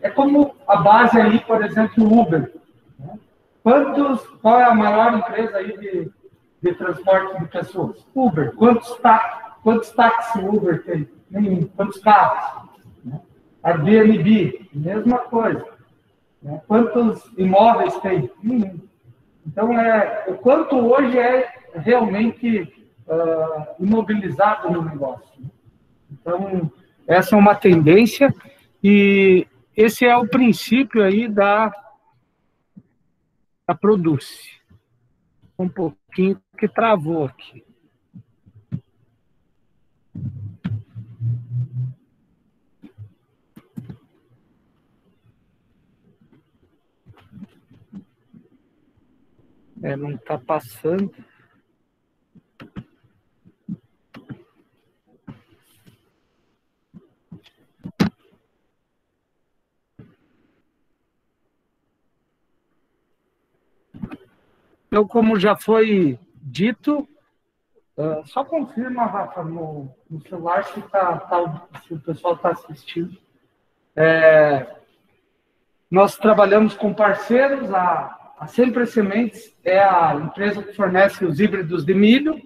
É como a base aí, por exemplo, Uber. Quantos, qual é a maior empresa aí de, de transporte de pessoas? Uber. Quantos, tá, quantos táxis Uber tem? Nenhum. Quantos carros? Né? Airbnb, mesma coisa. Né? Quantos imóveis tem? Nenhum. Então, é, o quanto hoje é realmente uh, imobilizado no negócio. Então, essa é uma tendência e esse é o princípio aí da, da Produce. Um pouquinho que travou aqui. É, não está passando. Então, como já foi dito, uh, só confirma, Rafa, no, no celular se, tá, tá, se o pessoal está assistindo. É, nós trabalhamos com parceiros, a, a Sempre Sementes é a empresa que fornece os híbridos de milho.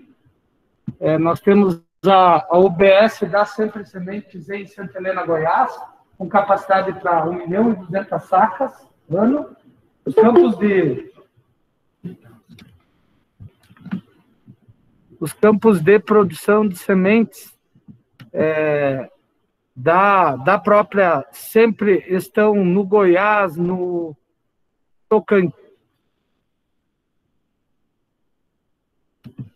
É, nós temos a, a OBS da Sempre Sementes em Santa Helena, Goiás, com capacidade para 1 milhão e 200 sacas ano. Os campos de os campos de produção de sementes é, da, da própria sempre estão no Goiás, no Tocantins,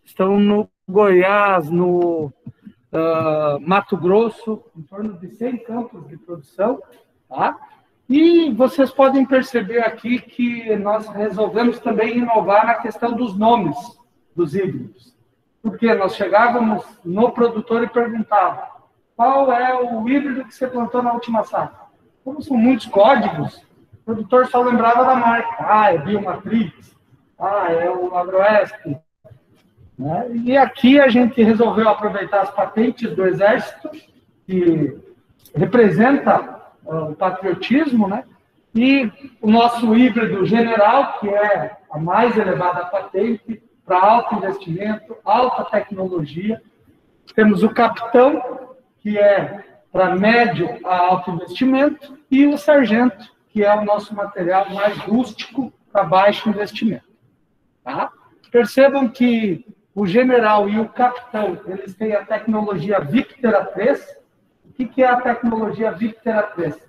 estão no Goiás, no uh, Mato Grosso, em torno de 100 campos de produção, tá? E vocês podem perceber aqui que nós resolvemos também inovar na questão dos nomes dos híbridos. Porque nós chegávamos no produtor e perguntava qual é o híbrido que você plantou na última safra. Como são muitos códigos, o produtor só lembrava da marca. Ah, é Biomatrix. Ah, é o Agroesp. Né? E aqui a gente resolveu aproveitar as patentes do Exército, que representa uh, o patriotismo, né? E o nosso híbrido general, que é a mais elevada patente, para alto investimento, alta tecnologia. Temos o capitão, que é para médio a alto investimento, e o sargento, que é o nosso material mais rústico para baixo investimento. Tá? Percebam que o general e o capitão, eles têm a tecnologia Victera 3. O que, é a tecnologia Victera 3?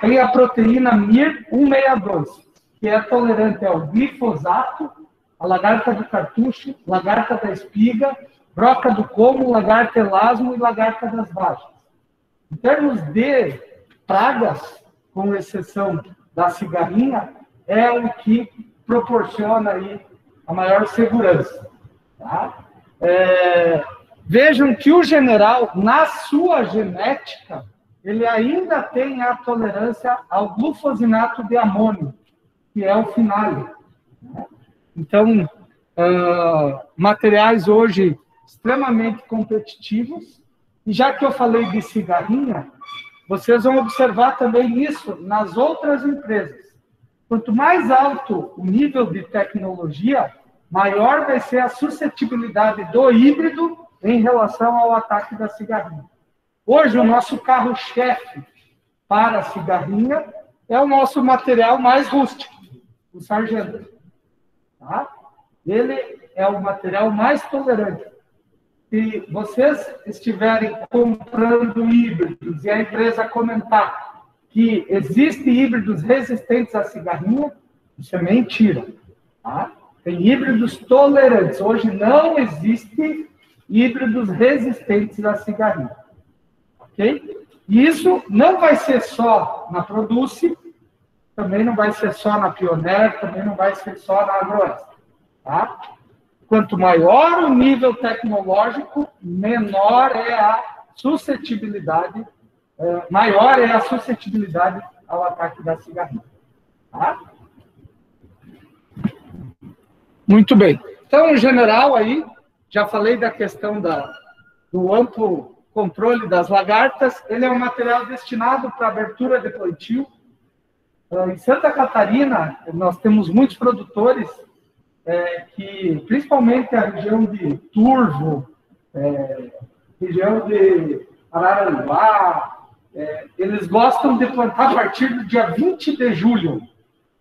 Tem a proteína MIR 162, que é tolerante ao glifosato, a lagarta do cartucho, lagarta da espiga, broca do como, lagarta elasmo e lagarta das vagens. Em termos de pragas, com exceção da cigarrinha, é o que proporciona aí a maior segurança. Tá? É, vejam que o general, na sua genética, ele ainda tem a tolerância ao glufosinato de amônio, que é o finale. Né? Então, uh, materiais hoje extremamente competitivos. E já que eu falei de cigarrinha, vocês vão observar também isso nas outras empresas. Quanto mais alto o nível de tecnologia, maior vai ser a suscetibilidade do híbrido em relação ao ataque da cigarrinha. Hoje, o nosso carro-chefe para a cigarrinha é o nosso material mais rústico, o sargento. Tá? Ele é o material mais tolerante. Se vocês estiverem comprando híbridos e a empresa comentar que existem híbridos resistentes à cigarrinha, isso é mentira. Tá? Tem híbridos tolerantes. Hoje não existe híbridos resistentes à cigarrinha. Ok? E isso não vai ser só na Produce, também não vai ser só na Pioneer, também não vai ser só na Agroeste. Tá? Quanto maior o nível tecnológico, menor é a suscetibilidade, é, maior é a suscetibilidade ao ataque da cigarrinha. Tá? Muito bem. Então, em general, aí, já falei da questão da, do amplo controle das lagartas. Ele é um material destinado para abertura de plantio. Ah, em Santa Catarina, nós temos muitos produtores é, que, principalmente a região de Turvo, é, região de Araranguá, é, eles gostam de plantar a partir do dia 20 de julho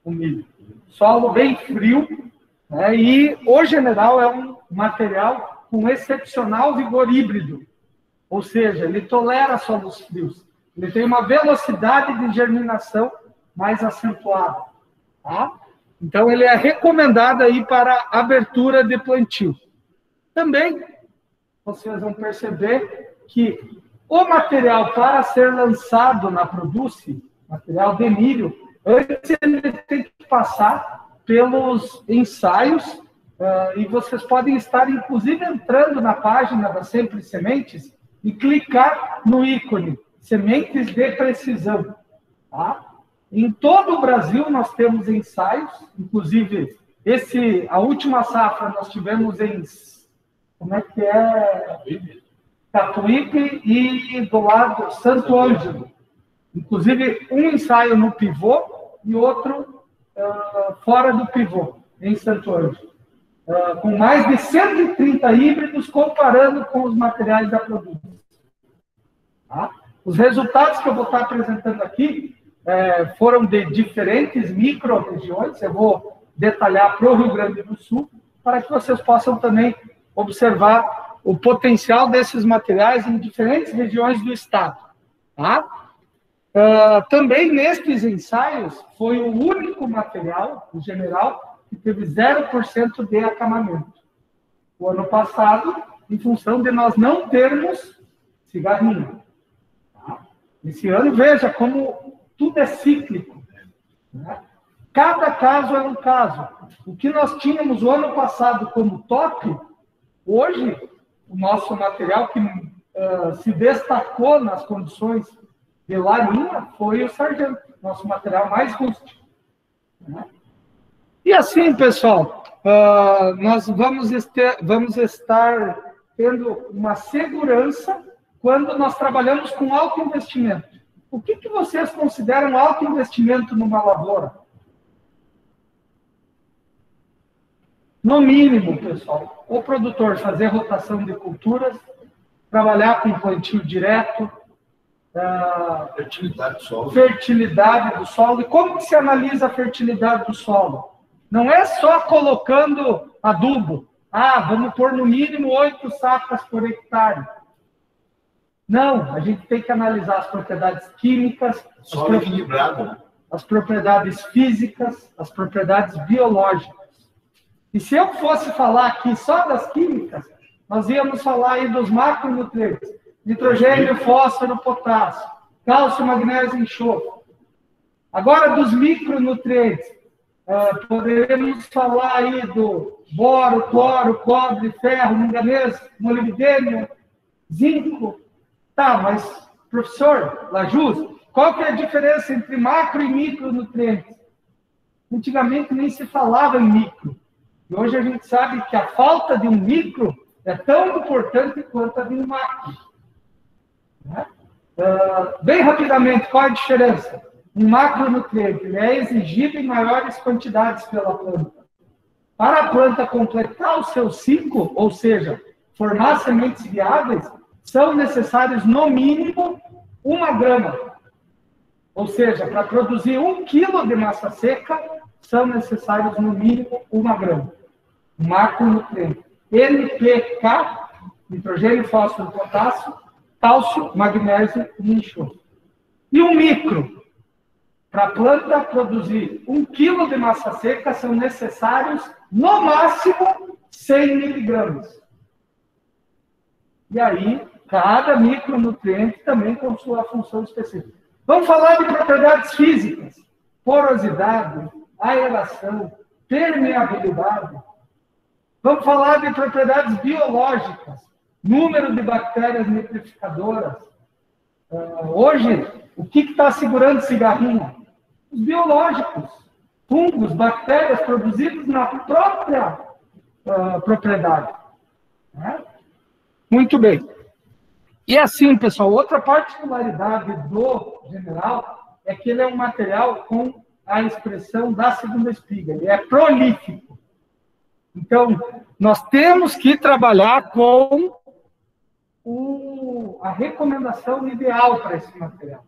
o milho. Solo bem frio, né, e o general é um material com excepcional vigor híbrido, ou seja, ele tolera solos frios. Ele tem uma velocidade de germinação mais acentuada. Tá? Então, ele é recomendado aí para abertura de plantio. Também, vocês vão perceber que o material para ser lançado na Produce, material de milho, antes ele tem que passar pelos ensaios, uh, e vocês podem estar, inclusive, entrando na página da Sempre Sementes e clicar no ícone Sementes de Precisão. Tá? Em todo o Brasil nós temos ensaios, inclusive esse a última safra nós tivemos em como é que é Tatuípe e do lado Santo Ângelo. Inclusive um ensaio no pivô e outro uh, fora do pivô, em Santo Ângelo. Uh, com mais de 130 híbridos comparando com os materiais da produção. Tá? Os resultados que eu vou estar apresentando aqui é, foram de diferentes micro-regiões, eu vou detalhar para o Rio Grande do Sul, para que vocês possam também observar o potencial desses materiais em diferentes regiões do estado. Tá? Uh, também nestes ensaios, foi o único material, em general, que teve 0% de acamamento. O ano passado, em função de nós não termos cigarrinho. Tá? Esse ano, veja como tudo é cíclico. Né? Cada caso é um caso. O que nós tínhamos o ano passado como top, hoje, o nosso material que uh, se destacou nas condições de larinha foi o sargento, nosso material mais rústico. Né? E assim, pessoal, uh, nós vamos, este, vamos estar tendo uma segurança quando nós trabalhamos com alto investimento. O que, que vocês consideram alto investimento numa lavoura? No mínimo, pessoal, o produtor fazer rotação de culturas, trabalhar com plantio direto, uh, fertilidade do solo. Fertilidade do solo. E como que se analisa a fertilidade do solo? Não é só colocando adubo. Ah, vamos pôr no mínimo oito sacas por hectare. Não, a gente tem que analisar as propriedades químicas, as, equilibrado. Né? as propriedades físicas, as propriedades biológicas. E se eu fosse falar aqui só das químicas, nós íamos falar aí dos macronutrientes: nitrogênio, fósforo, potássio, cálcio, magnésio e enxofre. Agora, dos micronutrientes, uh, poderíamos falar aí do boro, cloro, cobre, ferro, manganês, molibdênio, zinco, Tá, mas, professor Lajus, qual que é a diferença entre macro e micronutrientes? Antigamente nem se falava em micro. E hoje a gente sabe que a falta de um micro é tão importante quanto a de um macro. Né? Uh, bem rapidamente, qual é a diferença? Um macronutriente é exigido em maiores quantidades pela planta. Para a planta completar o seu ciclo, ou seja, formar sementes viáveis, são necessários, no mínimo, uma grama. Ou seja, para produzir um quilo de massa seca, são necessários no mínimo uma grama. Macronutriente. NPK, nitrogênio, fósforo, potássio, cálcio, magnésio e enxofre. E o micro, para a planta produzir um quilo de massa seca, são necessários, no máximo, 100 miligramas. E aí, cada micronutriente também com sua função específica. Vamos falar de propriedades físicas: porosidade, aeração, permeabilidade. Vamos falar de propriedades biológicas, número de bactérias nitrificadoras. Uh, hoje, o que está segurando cigarrinho? Os biológicos, fungos, bactérias produzidos na própria uh, propriedade. Né? Muito bem. E assim, pessoal, outra particularidade do general é que ele é um material com a expressão da segunda espiga, ele é prolífico. Então, nós temos que trabalhar com o, a recomendação ideal para esse material.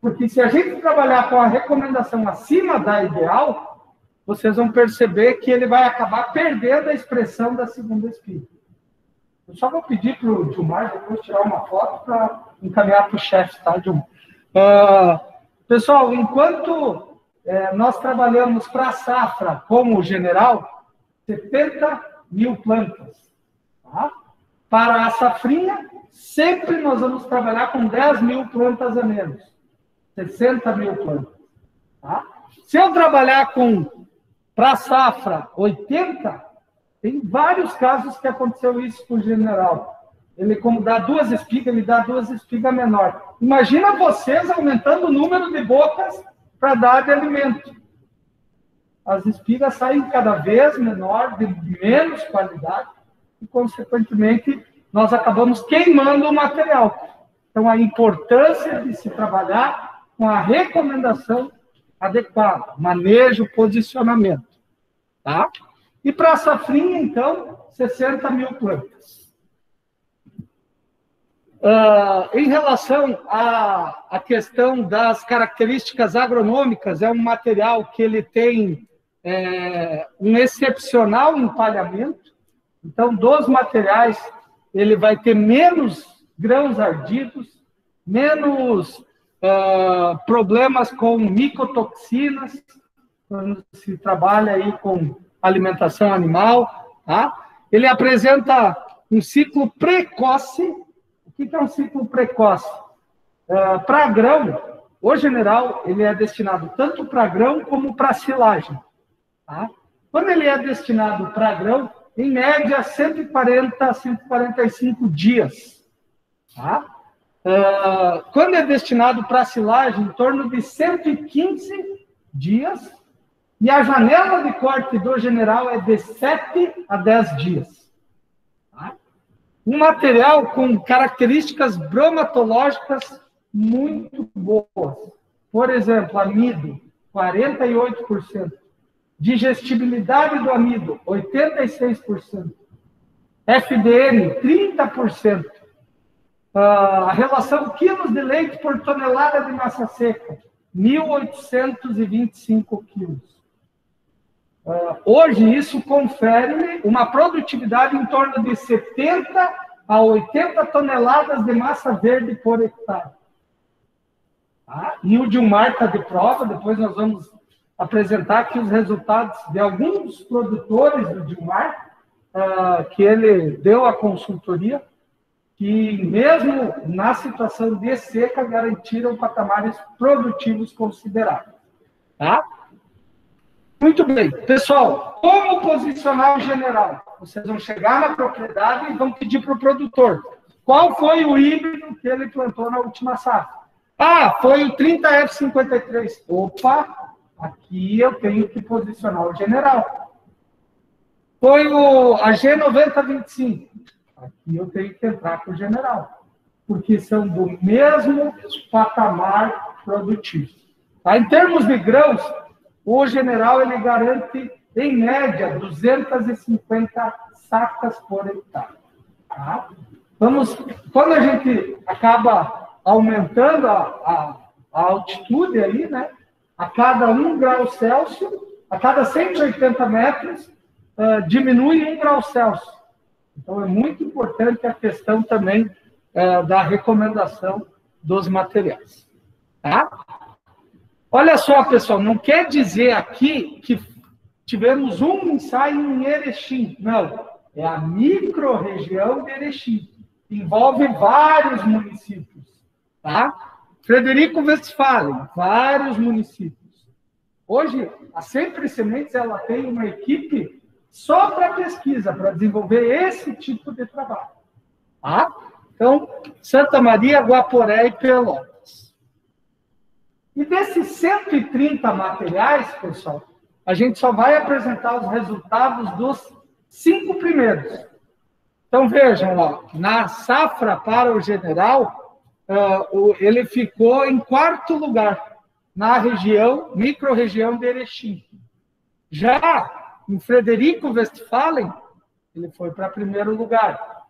Porque se a gente trabalhar com a recomendação acima da ideal, vocês vão perceber que ele vai acabar perdendo a expressão da segunda espiga. Eu só vou pedir para o Dilmar depois tirar uma foto para encaminhar para o chefe, tá, Dilmar? Uh, pessoal, enquanto é, nós trabalhamos para a safra como general, 70 mil plantas. Tá? Para a safrinha, sempre nós vamos trabalhar com 10 mil plantas a menos. 60 mil plantas. Tá? Se eu trabalhar com, para a safra, 80, tem vários casos que aconteceu isso com o general. Ele, como dá duas espigas, ele dá duas espigas menor. Imagina vocês aumentando o número de bocas para dar de alimento. As espigas saem cada vez menor, de menos qualidade, e, consequentemente, nós acabamos queimando o material. Então, a importância de se trabalhar com a recomendação adequada, manejo, posicionamento. Tá? E para a safrinha, então, 60 mil plantas. Uh, em relação à, à questão das características agronômicas, é um material que ele tem é, um excepcional empalhamento. Então, dos materiais, ele vai ter menos grãos ardidos, menos uh, problemas com micotoxinas, quando se trabalha aí com alimentação animal. Tá? Ele apresenta um ciclo precoce o que é um ciclo precoce? Uh, para grão, o general, ele é destinado tanto para grão como para silagem. Tá? Quando ele é destinado para grão, em média, 140 a 145 dias. Tá? Uh, quando é destinado para silagem, em torno de 115 dias. E a janela de corte do general é de 7 a 10 dias um material com características bromatológicas muito boas. Por exemplo, amido, 48%. Digestibilidade do amido, 86%. FDN, 30%. Ah, a relação quilos de leite por tonelada de massa seca, 1.825 quilos. Uh, hoje, isso confere uma produtividade em torno de 70 a 80 toneladas de massa verde por hectare. Tá? E o Dilmar está de prova, depois nós vamos apresentar aqui os resultados de alguns produtores do Dilmar, uh, que ele deu a consultoria, que mesmo na situação de seca garantiram patamares produtivos consideráveis. Tá? Muito bem. Pessoal, como posicionar o general? Vocês vão chegar na propriedade e vão pedir para o produtor. Qual foi o híbrido que ele plantou na última safra? Ah, foi o 30F53. Opa, aqui eu tenho que posicionar o general. Foi o a G9025. Aqui eu tenho que entrar com o general. Porque são do mesmo patamar produtivo. Tá? Em termos de grãos, o general ele garante, em média, 250 sacas por hectare. Tá? Vamos, quando a gente acaba aumentando a, a, a altitude aí, né? A cada um grau Celsius, a cada 180 metros, uh, diminui um grau Celsius. Então, é muito importante a questão também uh, da recomendação dos materiais. Tá? Olha só, pessoal, não quer dizer aqui que tivemos um ensaio em Erechim. Não, é a microrregião de Erechim. Envolve vários municípios. Tá? Frederico Westphalen, vários municípios. Hoje, a Sempre Sementes ela tem uma equipe só para pesquisa, para desenvolver esse tipo de trabalho. Tá? Então, Santa Maria, Guaporé e Pelotas. E desses 130 materiais, pessoal, a gente só vai apresentar os resultados dos cinco primeiros. Então, vejam lá, na safra para o general, uh, ele ficou em quarto lugar na região, micro-região de Erechim. Já em Frederico Westphalen, ele foi para primeiro lugar.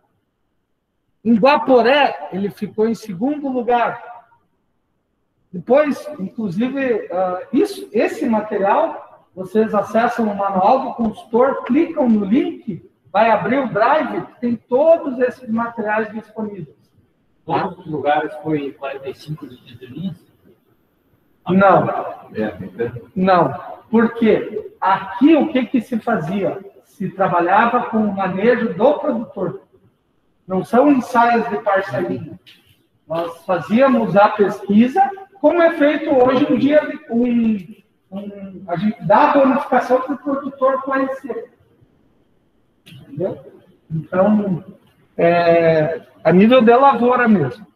Em Guaporé, ele ficou em segundo lugar. Depois, inclusive, uh, isso, esse material, vocês acessam o manual do consultor, clicam no link, vai abrir o drive, tem todos esses materiais disponíveis. Todos os lugares foi 45 de linhas? Não. Não. Porque aqui o que, que se fazia? Se trabalhava com o manejo do produtor. Não são ensaios de parcelinha. Nós fazíamos a pesquisa, como é feito hoje em dia, um, um, a gente dá a bonificação para o produtor conhecer. Entendeu? Então, é, a nível de lavoura mesmo.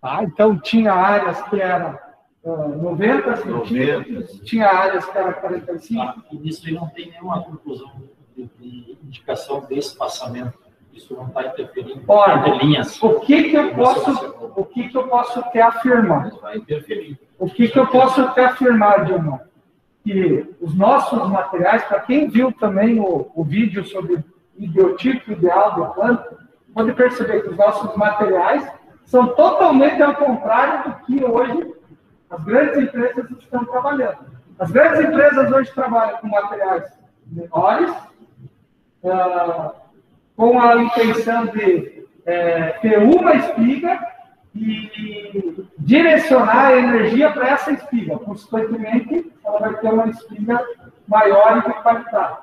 Tá? Então, tinha áreas que eram uh, 90 centímetros, tinha áreas que eram 45. Ah, e nisso aí não tem nenhuma conclusão de, de indicação de espaçamento. Isso não está interferindo Olha, linhas. O que, que eu posso, o que, que eu posso até afirmar? Vai interferir. O que, que eu posso até afirmar, Dilma? Que os nossos materiais, para quem viu também o, o vídeo sobre o biotipo ideal da planta, pode perceber que os nossos materiais são totalmente ao contrário do que hoje as grandes empresas estão trabalhando. As grandes empresas hoje trabalham com materiais menores, uh, com a intenção de é, ter uma espiga e direcionar a energia para essa espiga. Consequentemente, ela vai ter uma espiga maior e de qualidade.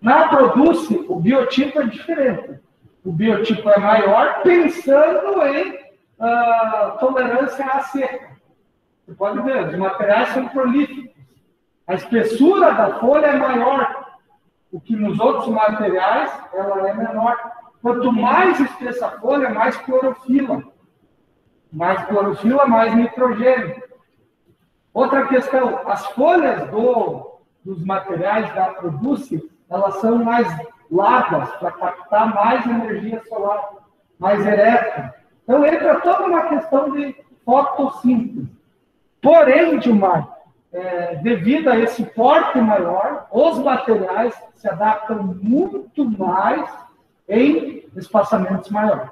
Na Produce, o biotipo é diferente o biotipo é maior, pensando em uh, tolerância à seca. Você pode ver, os materiais são prolíficos. A espessura da folha é maior, o que nos outros materiais ela é menor. Quanto mais espessa a folha, mais clorofila. Mais clorofila, mais nitrogênio. Outra questão, as folhas do, dos materiais da Produce, elas são mais largas para captar mais energia solar, mais elétrica. Então entra toda uma questão de fotossíntese. Porém, Dilmar, é, devido a esse porte maior, os materiais se adaptam muito mais em espaçamentos maiores.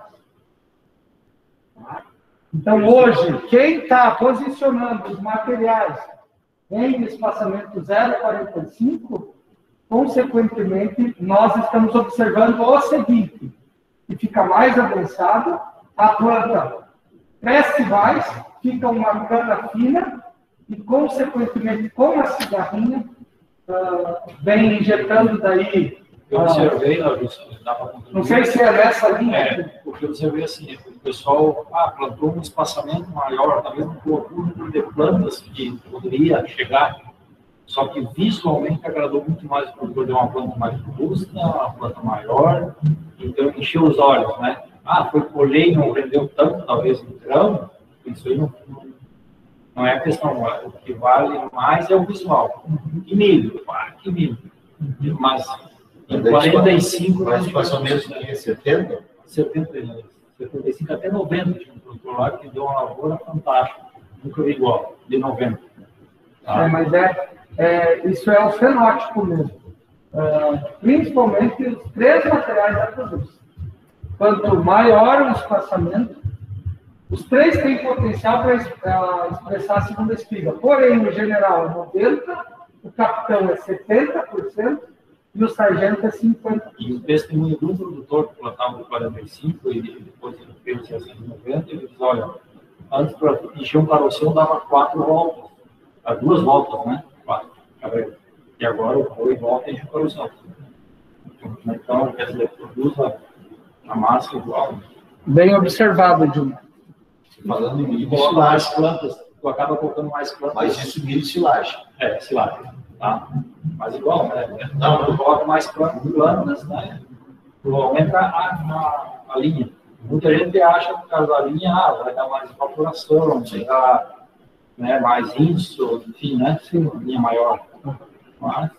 Então, hoje, quem está posicionando os materiais em espaçamento 0,45 Consequentemente, nós estamos observando o seguinte, que fica mais avançado, a planta cresce mais, fica uma cana fina, e, consequentemente, com a cigarrinha, uh, vem injetando daí... Eu observei, uh, não sei se é nessa linha. É, porque eu observei assim, o pessoal ah, plantou um espaçamento maior, talvez não colocou o número de plantas que poderia chegar só que visualmente agradou muito mais o produtor de uma planta mais robusta, uma planta maior, então encheu os olhos, né? Ah, foi colher e não rendeu tanto, talvez, no grão, isso aí não, não, é a questão. O que vale mais é o visual. Que milho, ah, que milho. Mas em 45... Mas espaçamento de 70? 70, 75 até 90, tinha um produtor lá que deu uma lavoura fantástica. Nunca vi igual, de 90. Tá? É, mas é, é, isso é o fenótipo mesmo. É, principalmente os três materiais da produção. Quanto maior o espaçamento, os três têm potencial para expressar a segunda espiga. Porém, no general, é 90, o capitão é 70% e o sargento é 50%. E o testemunho do produtor que plantava de 45 e depois ele fez 690, ele diz, olha, antes para encher um caroção dava quatro voltas, duas voltas, né? Quatro, e agora o boi volta e enche o caroção. Então, quer dizer, produz a, a massa igual. Bem observado, Júnior. Falando em milho, coloca mais plantas, tu acaba colocando mais plantas. Mas isso milho silagem. É, silagem. Tá? Mas igual, né? Não, tu coloca mais plantas, né? Tu aumenta a, a, a linha. Muita gente acha que por causa da linha ah, vai dar mais evaporação, vai dar né, mais índice, enfim, né? Sim, linha maior. Mas,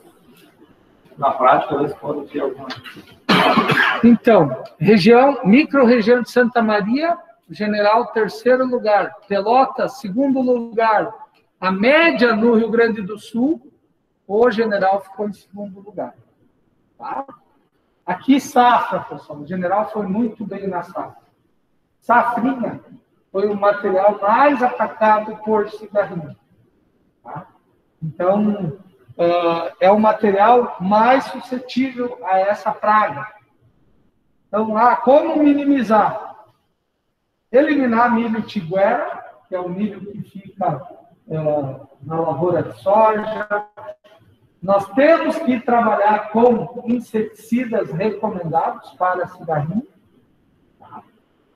na prática, eles podem ter alguma. Então, região, micro-região de Santa Maria, General, terceiro lugar. Pelotas, segundo lugar. A média no Rio Grande do Sul, o General ficou em segundo lugar. Tá? Aqui, safra, pessoal. O General foi muito bem na safra. Safrinha foi o material mais atacado por cigarrinho. Tá? Então, uh, é o material mais suscetível a essa praga. Então, ah, como minimizar? Eliminar milho tiguera, que é o milho que fica uh, na lavoura de soja. Nós temos que trabalhar com inseticidas recomendados para cigarrinho.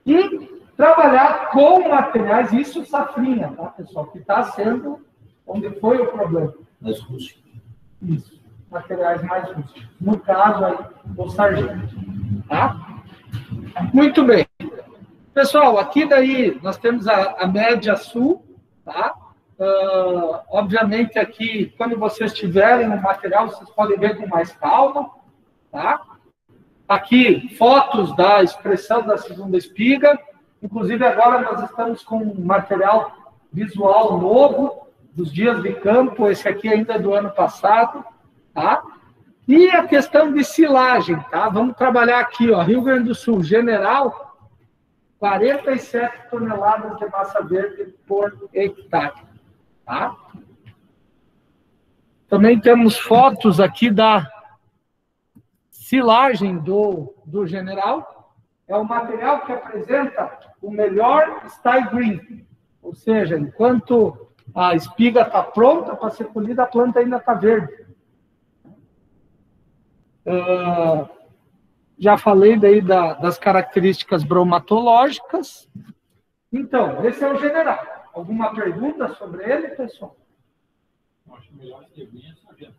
E trabalhar com materiais, isso safrinha, tá, pessoal? Que está sendo onde foi o problema. Mais rústico. Isso, materiais mais rústicos. No caso aí, o sargento. Tá? Muito bem. Pessoal, aqui daí nós temos a, a média sul, tá? Uh, obviamente aqui, quando vocês tiverem o material, vocês podem ver com mais calma, tá? Aqui, fotos da expressão da segunda espiga. Inclusive, agora nós estamos com um material visual novo, dos dias de campo, esse aqui ainda é do ano passado, tá? E a questão de silagem, tá? Vamos trabalhar aqui, ó, Rio Grande do Sul, general, 47 toneladas de massa verde por hectare, tá? Também temos fotos aqui da silagem do, do general. É o material que apresenta o melhor style green, ou seja, enquanto a espiga está pronta para ser colhida, a planta ainda está verde. Uh, já falei daí da, das características bromatológicas. Então, esse é o general. Alguma pergunta sobre ele, pessoal? Acho melhor né?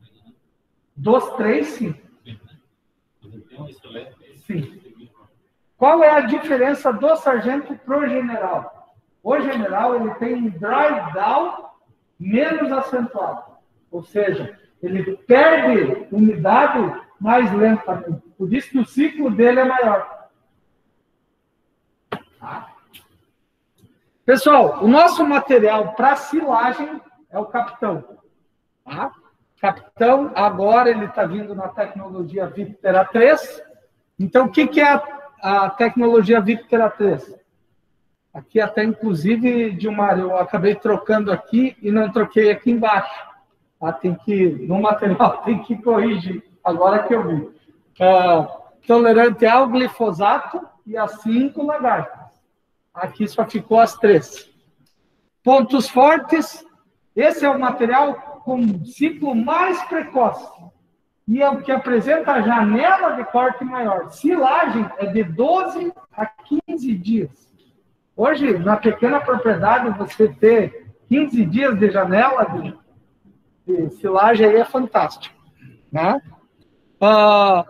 Dos três, sim. Sim. Qual é a diferença do sargento para o general? O general ele tem um dry down menos acentuado, ou seja, ele perde umidade mais lentamente. Por isso que o ciclo dele é maior. Tá? Pessoal, o nosso material para silagem é o capitão. Tá? Capitão, agora ele está vindo na tecnologia Victera 3. Então, o que, que é a, a tecnologia Victera 3? Aqui até, inclusive, Dilmar, eu acabei trocando aqui e não troquei aqui embaixo. Ah, tem que, no material, tem que corrigir. Agora que eu vi. Uh, tolerante ao glifosato e a cinco lagartas. Aqui só ficou as três. Pontos fortes. Esse é o material com ciclo mais precoce. E é o que apresenta janela de corte maior. Silagem é de 12 a 15 dias. Hoje, na pequena propriedade, você ter 15 dias de janela de, de silagem aí é fantástico. Né? Ah,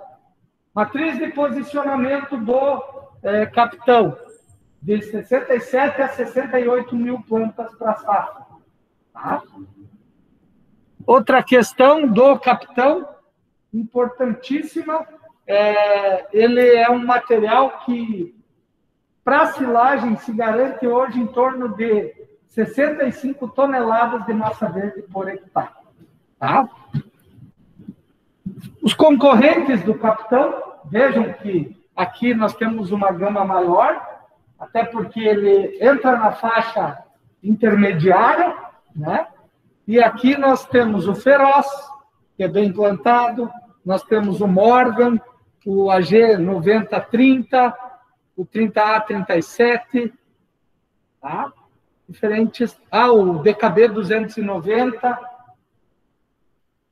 matriz de posicionamento do é, capitão, de 67 a 68 mil plantas para safra. Tá? Outra questão do capitão, importantíssima, é, ele é um material que para silagem, se garante hoje em torno de 65 toneladas de massa verde por hectare. Tá? Os concorrentes do capitão, vejam que aqui nós temos uma gama maior, até porque ele entra na faixa intermediária, né? E aqui nós temos o feroz, que é bem plantado. Nós temos o Morgan, o AG 9030, o 30A37, tá? Diferentes. Ah, o DKB 290.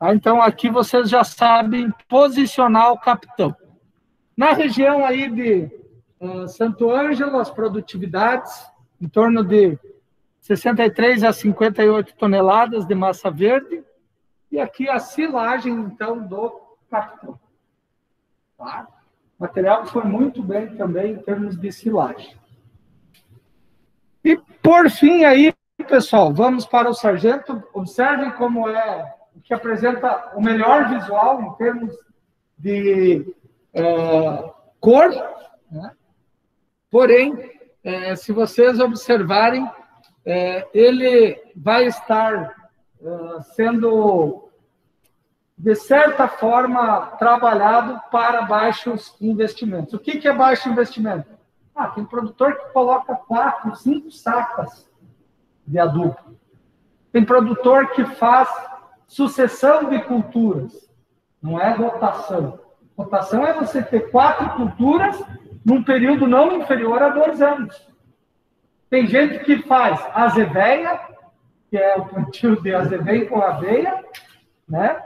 Ah, então, aqui vocês já sabem posicionar o capitão. Na região aí de uh, Santo Ângelo, as produtividades em torno de 63 a 58 toneladas de massa verde. E aqui a silagem, então, do capitão. Tá? O material foi muito bem também em termos de silagem. E, por fim, aí, pessoal, vamos para o sargento. Observem como é que apresenta o melhor visual em termos de é, cor. Né? Porém, é, se vocês observarem, é, ele vai estar sendo, de certa forma, trabalhado para baixos investimentos. O que, que é baixo investimento? Ah, tem produtor que coloca quatro, cinco sacas de adubo. Tem produtor que faz sucessão de culturas, não é rotação. Rotação é você ter quatro culturas num período não inferior a dois anos. Tem gente que faz azeveia, que é o plantio de azeveia com aveia, né?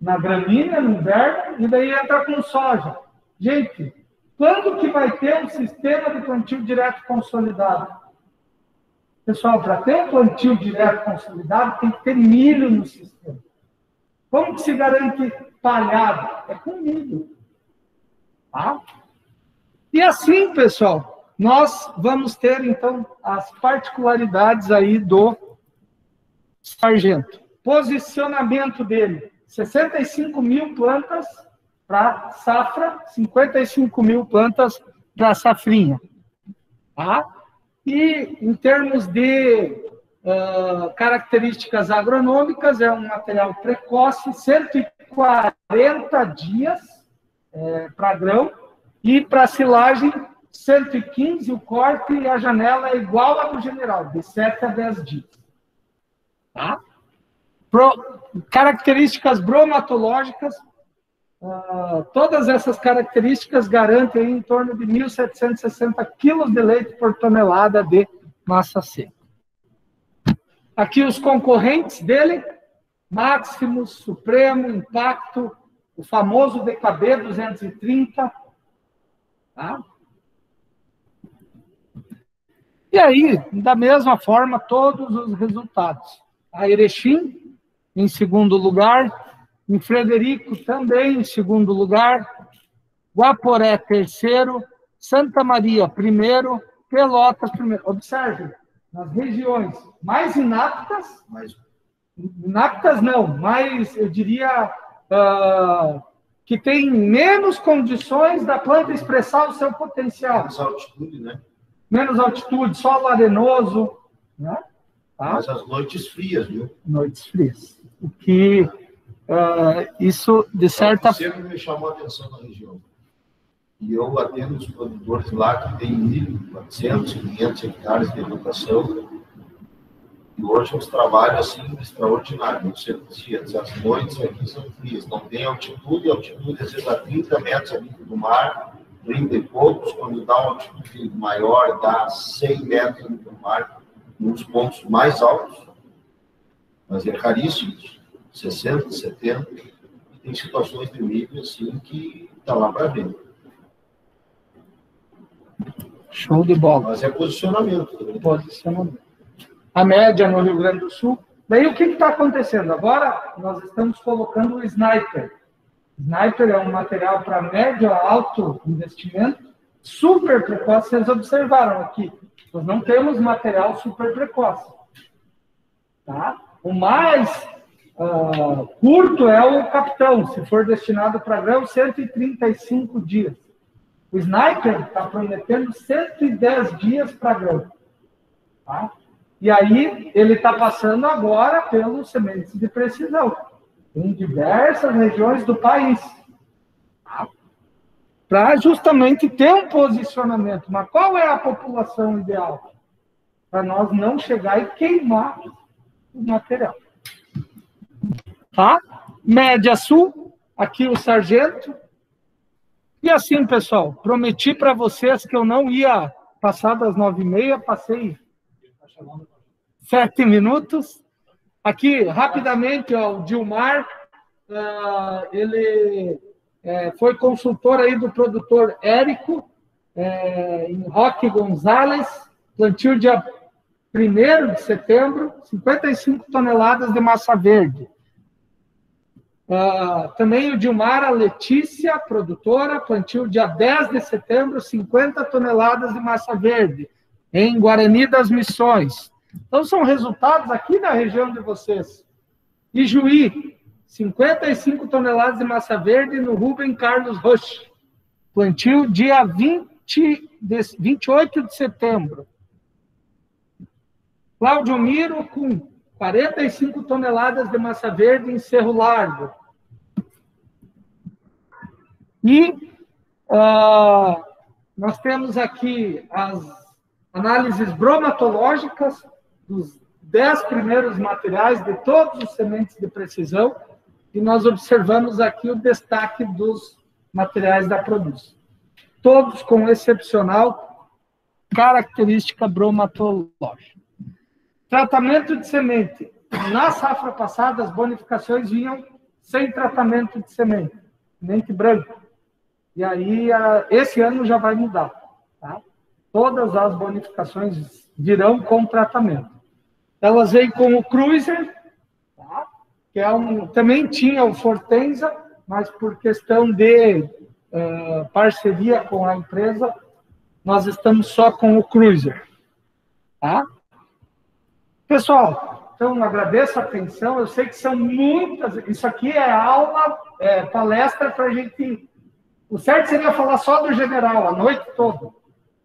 Na gramínea, no inverno, e daí entra com soja. Gente, quando que vai ter um sistema de plantio direto consolidado? Pessoal, para ter um plantio direto consolidado, tem que ter milho no sistema. Como que se garante palhado? É com milho. Tá? E assim, pessoal, nós vamos ter, então, as particularidades aí do sargento. Posicionamento dele: 65 mil plantas para safra, 55 mil plantas para safrinha. Tá? E em termos de uh, características agronômicas, é um material precoce, 140 dias é, para grão, e para silagem, 115 o corte e a janela é igual a do general, de 7 a 10 dias. Tá? Pro, características bromatológicas, uh, todas essas características garantem em torno de 1.760 quilos de leite por tonelada de massa seca. Aqui os concorrentes dele, Maximus, Supremo, Impacto, o famoso DKB 230, Tá? E aí, da mesma forma, todos os resultados. A Erechim, em segundo lugar, em Frederico também em segundo lugar, Guaporé terceiro, Santa Maria primeiro, Pelotas primeiro. Observe, nas regiões mais inaptas, mais inaptas não, mais, eu diria, uh, que tem menos condições da planta expressar o seu potencial. Menos altitude, né? Menos altitude, solo arenoso, né? Tá? Mas as noites frias, viu? Noites frias. O que uh, isso, de certa forma. sempre me chamou a atenção na região. E eu atendo os produtores lá que têm 1.400, 500 hectares de educação e hoje os trabalhos assim extraordinários. Você dizia, as noites aqui são frias, não tem altitude, altitude às vezes a 30 metros ali do mar, 30 e poucos, quando dá uma altitude maior, dá 100 metros do mar, nos pontos mais altos, mas é caríssimo, 60, 70, e tem situações de nível assim que está lá para ver. Show de bola. Mas é posicionamento. Posicionamento a média no Rio Grande do Sul. Daí o que está acontecendo? Agora nós estamos colocando o sniper. Sniper é um material para médio a alto investimento, super precoce. Vocês observaram aqui, nós não temos material super precoce. Tá? O mais uh, curto é o capitão, se for destinado para grão, 135 dias. O sniper está prometendo 110 dias para grão. Tá? E aí ele está passando agora pelos sementes de precisão em diversas regiões do país. Para justamente ter um posicionamento. Mas qual é a população ideal? Para nós não chegar e queimar o material. Tá? Média Sul, aqui o sargento. E assim, pessoal, prometi para vocês que eu não ia passar das nove e meia, passei sete minutos. Aqui, rapidamente, ó, o Dilmar, uh, ele é, foi consultor aí do produtor Érico, é, em Roque Gonzalez, plantio dia 1 de setembro, 55 toneladas de massa verde. Uh, também o Dilmara Letícia, produtora, plantio dia 10 de setembro, 50 toneladas de massa verde, em Guarani das Missões. Então, são resultados aqui na região de vocês. Ijuí, 55 toneladas de massa verde no Rubem Carlos Roche. Plantio dia 20 de, 28 de setembro. Cláudio Miro com 45 toneladas de massa verde em Cerro Largo. E uh, nós temos aqui as análises bromatológicas dos dez primeiros materiais de todos os sementes de precisão e nós observamos aqui o destaque dos materiais da Produz. Todos com excepcional característica bromatológica. Tratamento de semente. Na safra passada, as bonificações vinham sem tratamento de semente, semente branca. E aí, esse ano já vai mudar. Tá? Todas as bonificações virão com tratamento. Elas vêm com o Cruiser, tá? que é um, também tinha o Fortenza, mas por questão de uh, parceria com a empresa, nós estamos só com o Cruiser. Tá? Pessoal, então agradeço a atenção. Eu sei que são muitas. Isso aqui é aula, é, palestra para a gente o certo seria falar só do general a noite toda. O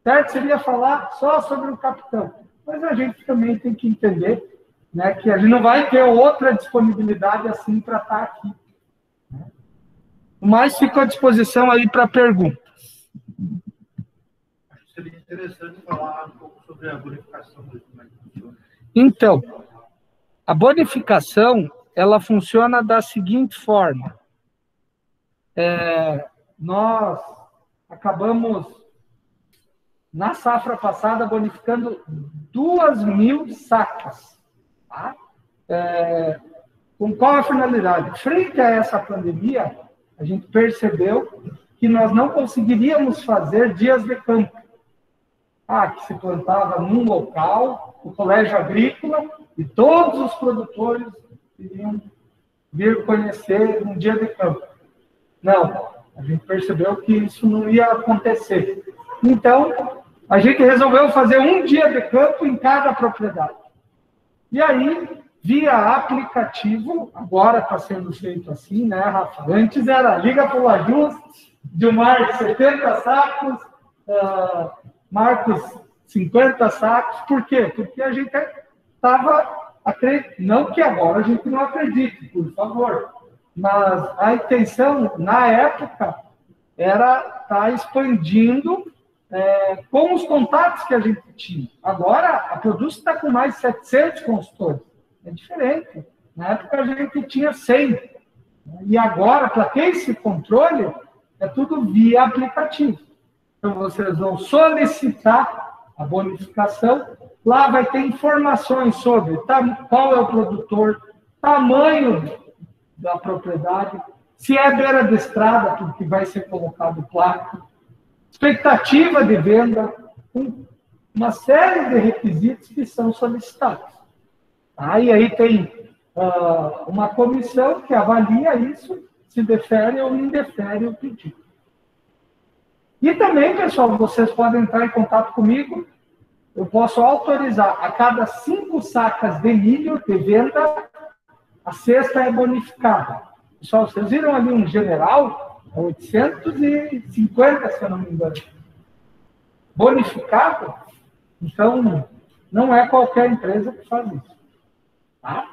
certo seria falar só sobre o capitão. Mas a gente também tem que entender né, que a gente não vai ter outra disponibilidade assim para estar tá aqui. Né? Mas fico à disposição aí para perguntas. Acho que seria interessante falar um pouco sobre a bonificação. Então, a bonificação ela funciona da seguinte forma. É, nós acabamos, na safra passada, bonificando duas mil sacas. Tá? É, com qual a finalidade? Frente a essa pandemia, a gente percebeu que nós não conseguiríamos fazer dias de campo. Ah, que se plantava num local, o colégio agrícola, e todos os produtores iriam vir conhecer um dia de campo. Não, a gente percebeu que isso não ia acontecer. Então, a gente resolveu fazer um dia de campo em cada propriedade. E aí, via aplicativo, agora está sendo feito assim, né, Rafa? Antes era liga para o Lajus, Dilmar 70 sacos, uh, Marcos 50 sacos. Por quê? Porque a gente estava não que agora a gente não acredite, por favor, mas a intenção, na época, era estar tá expandindo é, com os contatos que a gente tinha. Agora, a Produce está com mais de 700 consultores. É diferente. Na época, a gente tinha 100. E agora, para ter esse controle, é tudo via aplicativo. Então, vocês vão solicitar a bonificação. Lá vai ter informações sobre qual é o produtor, tamanho da propriedade, se é beira de estrada, porque vai ser colocado placa, expectativa de venda, uma série de requisitos que são solicitados. Aí, aí tem uh, uma comissão que avalia isso, se defere ou indefere o pedido. E também, pessoal, vocês podem entrar em contato comigo. Eu posso autorizar a cada cinco sacas de milho de venda a cesta é bonificada. Pessoal, vocês viram ali um general, 850, se eu não me engano. Bonificado? Então, não é qualquer empresa que faz isso. Tá?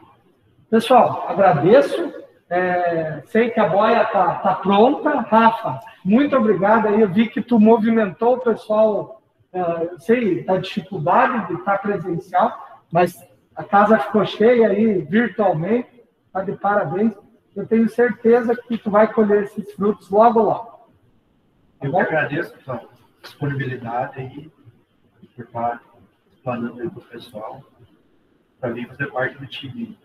Pessoal, agradeço. É, sei que a boia está tá pronta. Rafa, muito obrigado. Eu vi que tu movimentou o pessoal, é, sei da dificuldade de estar presencial, mas a casa ficou cheia aí virtualmente. Está de parabéns. eu tenho certeza que tu vai colher esses frutos logo logo. Eu que agradeço a disponibilidade aí, por estar explanando aí para o pessoal, para mim fazer parte do time.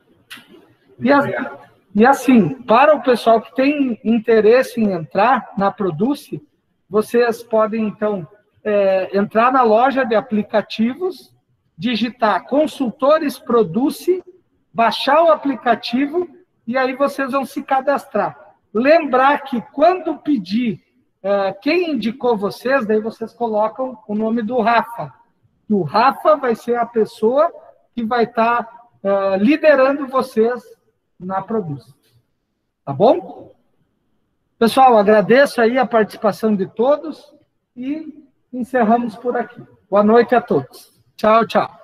E, a, e assim, para o pessoal que tem interesse em entrar na Produce, vocês podem, então, é, entrar na loja de aplicativos, digitar Consultores Produce, baixar o aplicativo e aí vocês vão se cadastrar. Lembrar que quando pedir uh, quem indicou vocês, daí vocês colocam o nome do Rafa. O Rafa vai ser a pessoa que vai estar tá, uh, liderando vocês na Produce. Tá bom? Pessoal, agradeço aí a participação de todos e encerramos por aqui. Boa noite a todos. Tchau, tchau.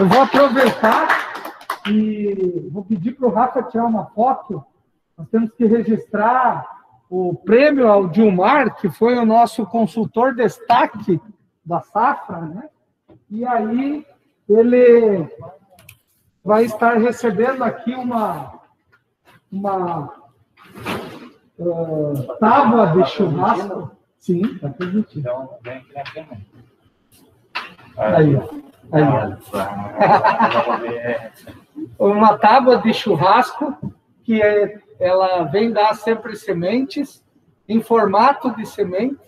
Eu vou aproveitar e vou pedir para o Rafa tirar uma foto. Nós temos que registrar o prêmio ao Dilmar, que foi o nosso consultor destaque da safra, né? E aí ele vai estar recebendo aqui uma, uma uh, tábua de churrasco. Sim, está permitido. Então, vem aqui na câmera. Aí, aí. uma tábua de churrasco que é, ela vem dar sempre sementes em formato de semente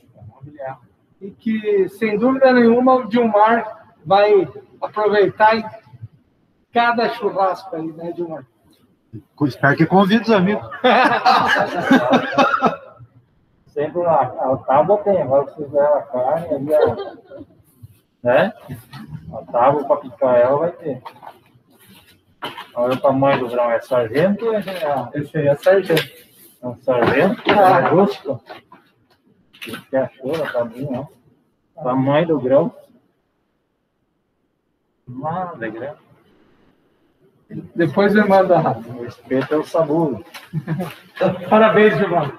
e que, sem dúvida nenhuma, o Dilmar vai aproveitar em cada churrasco aí, né, Dilmar? Espero que convide os amigos. Sempre a, a tábua tem, agora se fizer a carne, aí a, né? A tábua para picar ela vai ter. Olha o tamanho do grão, é sargento ou é real? Esse aí é sargento. É um sargento, é rústico. O que achou da tabinha, ó. Tamanho do grão. Nada, grão. Depois me manda. O espeto é o sabor. Parabéns, Giovanni.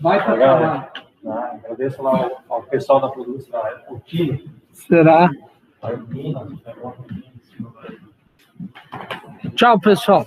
Vai para trabalho. Ah, agradeço lá ao, ao pessoal da produção, o time será. Tchau, pessoal.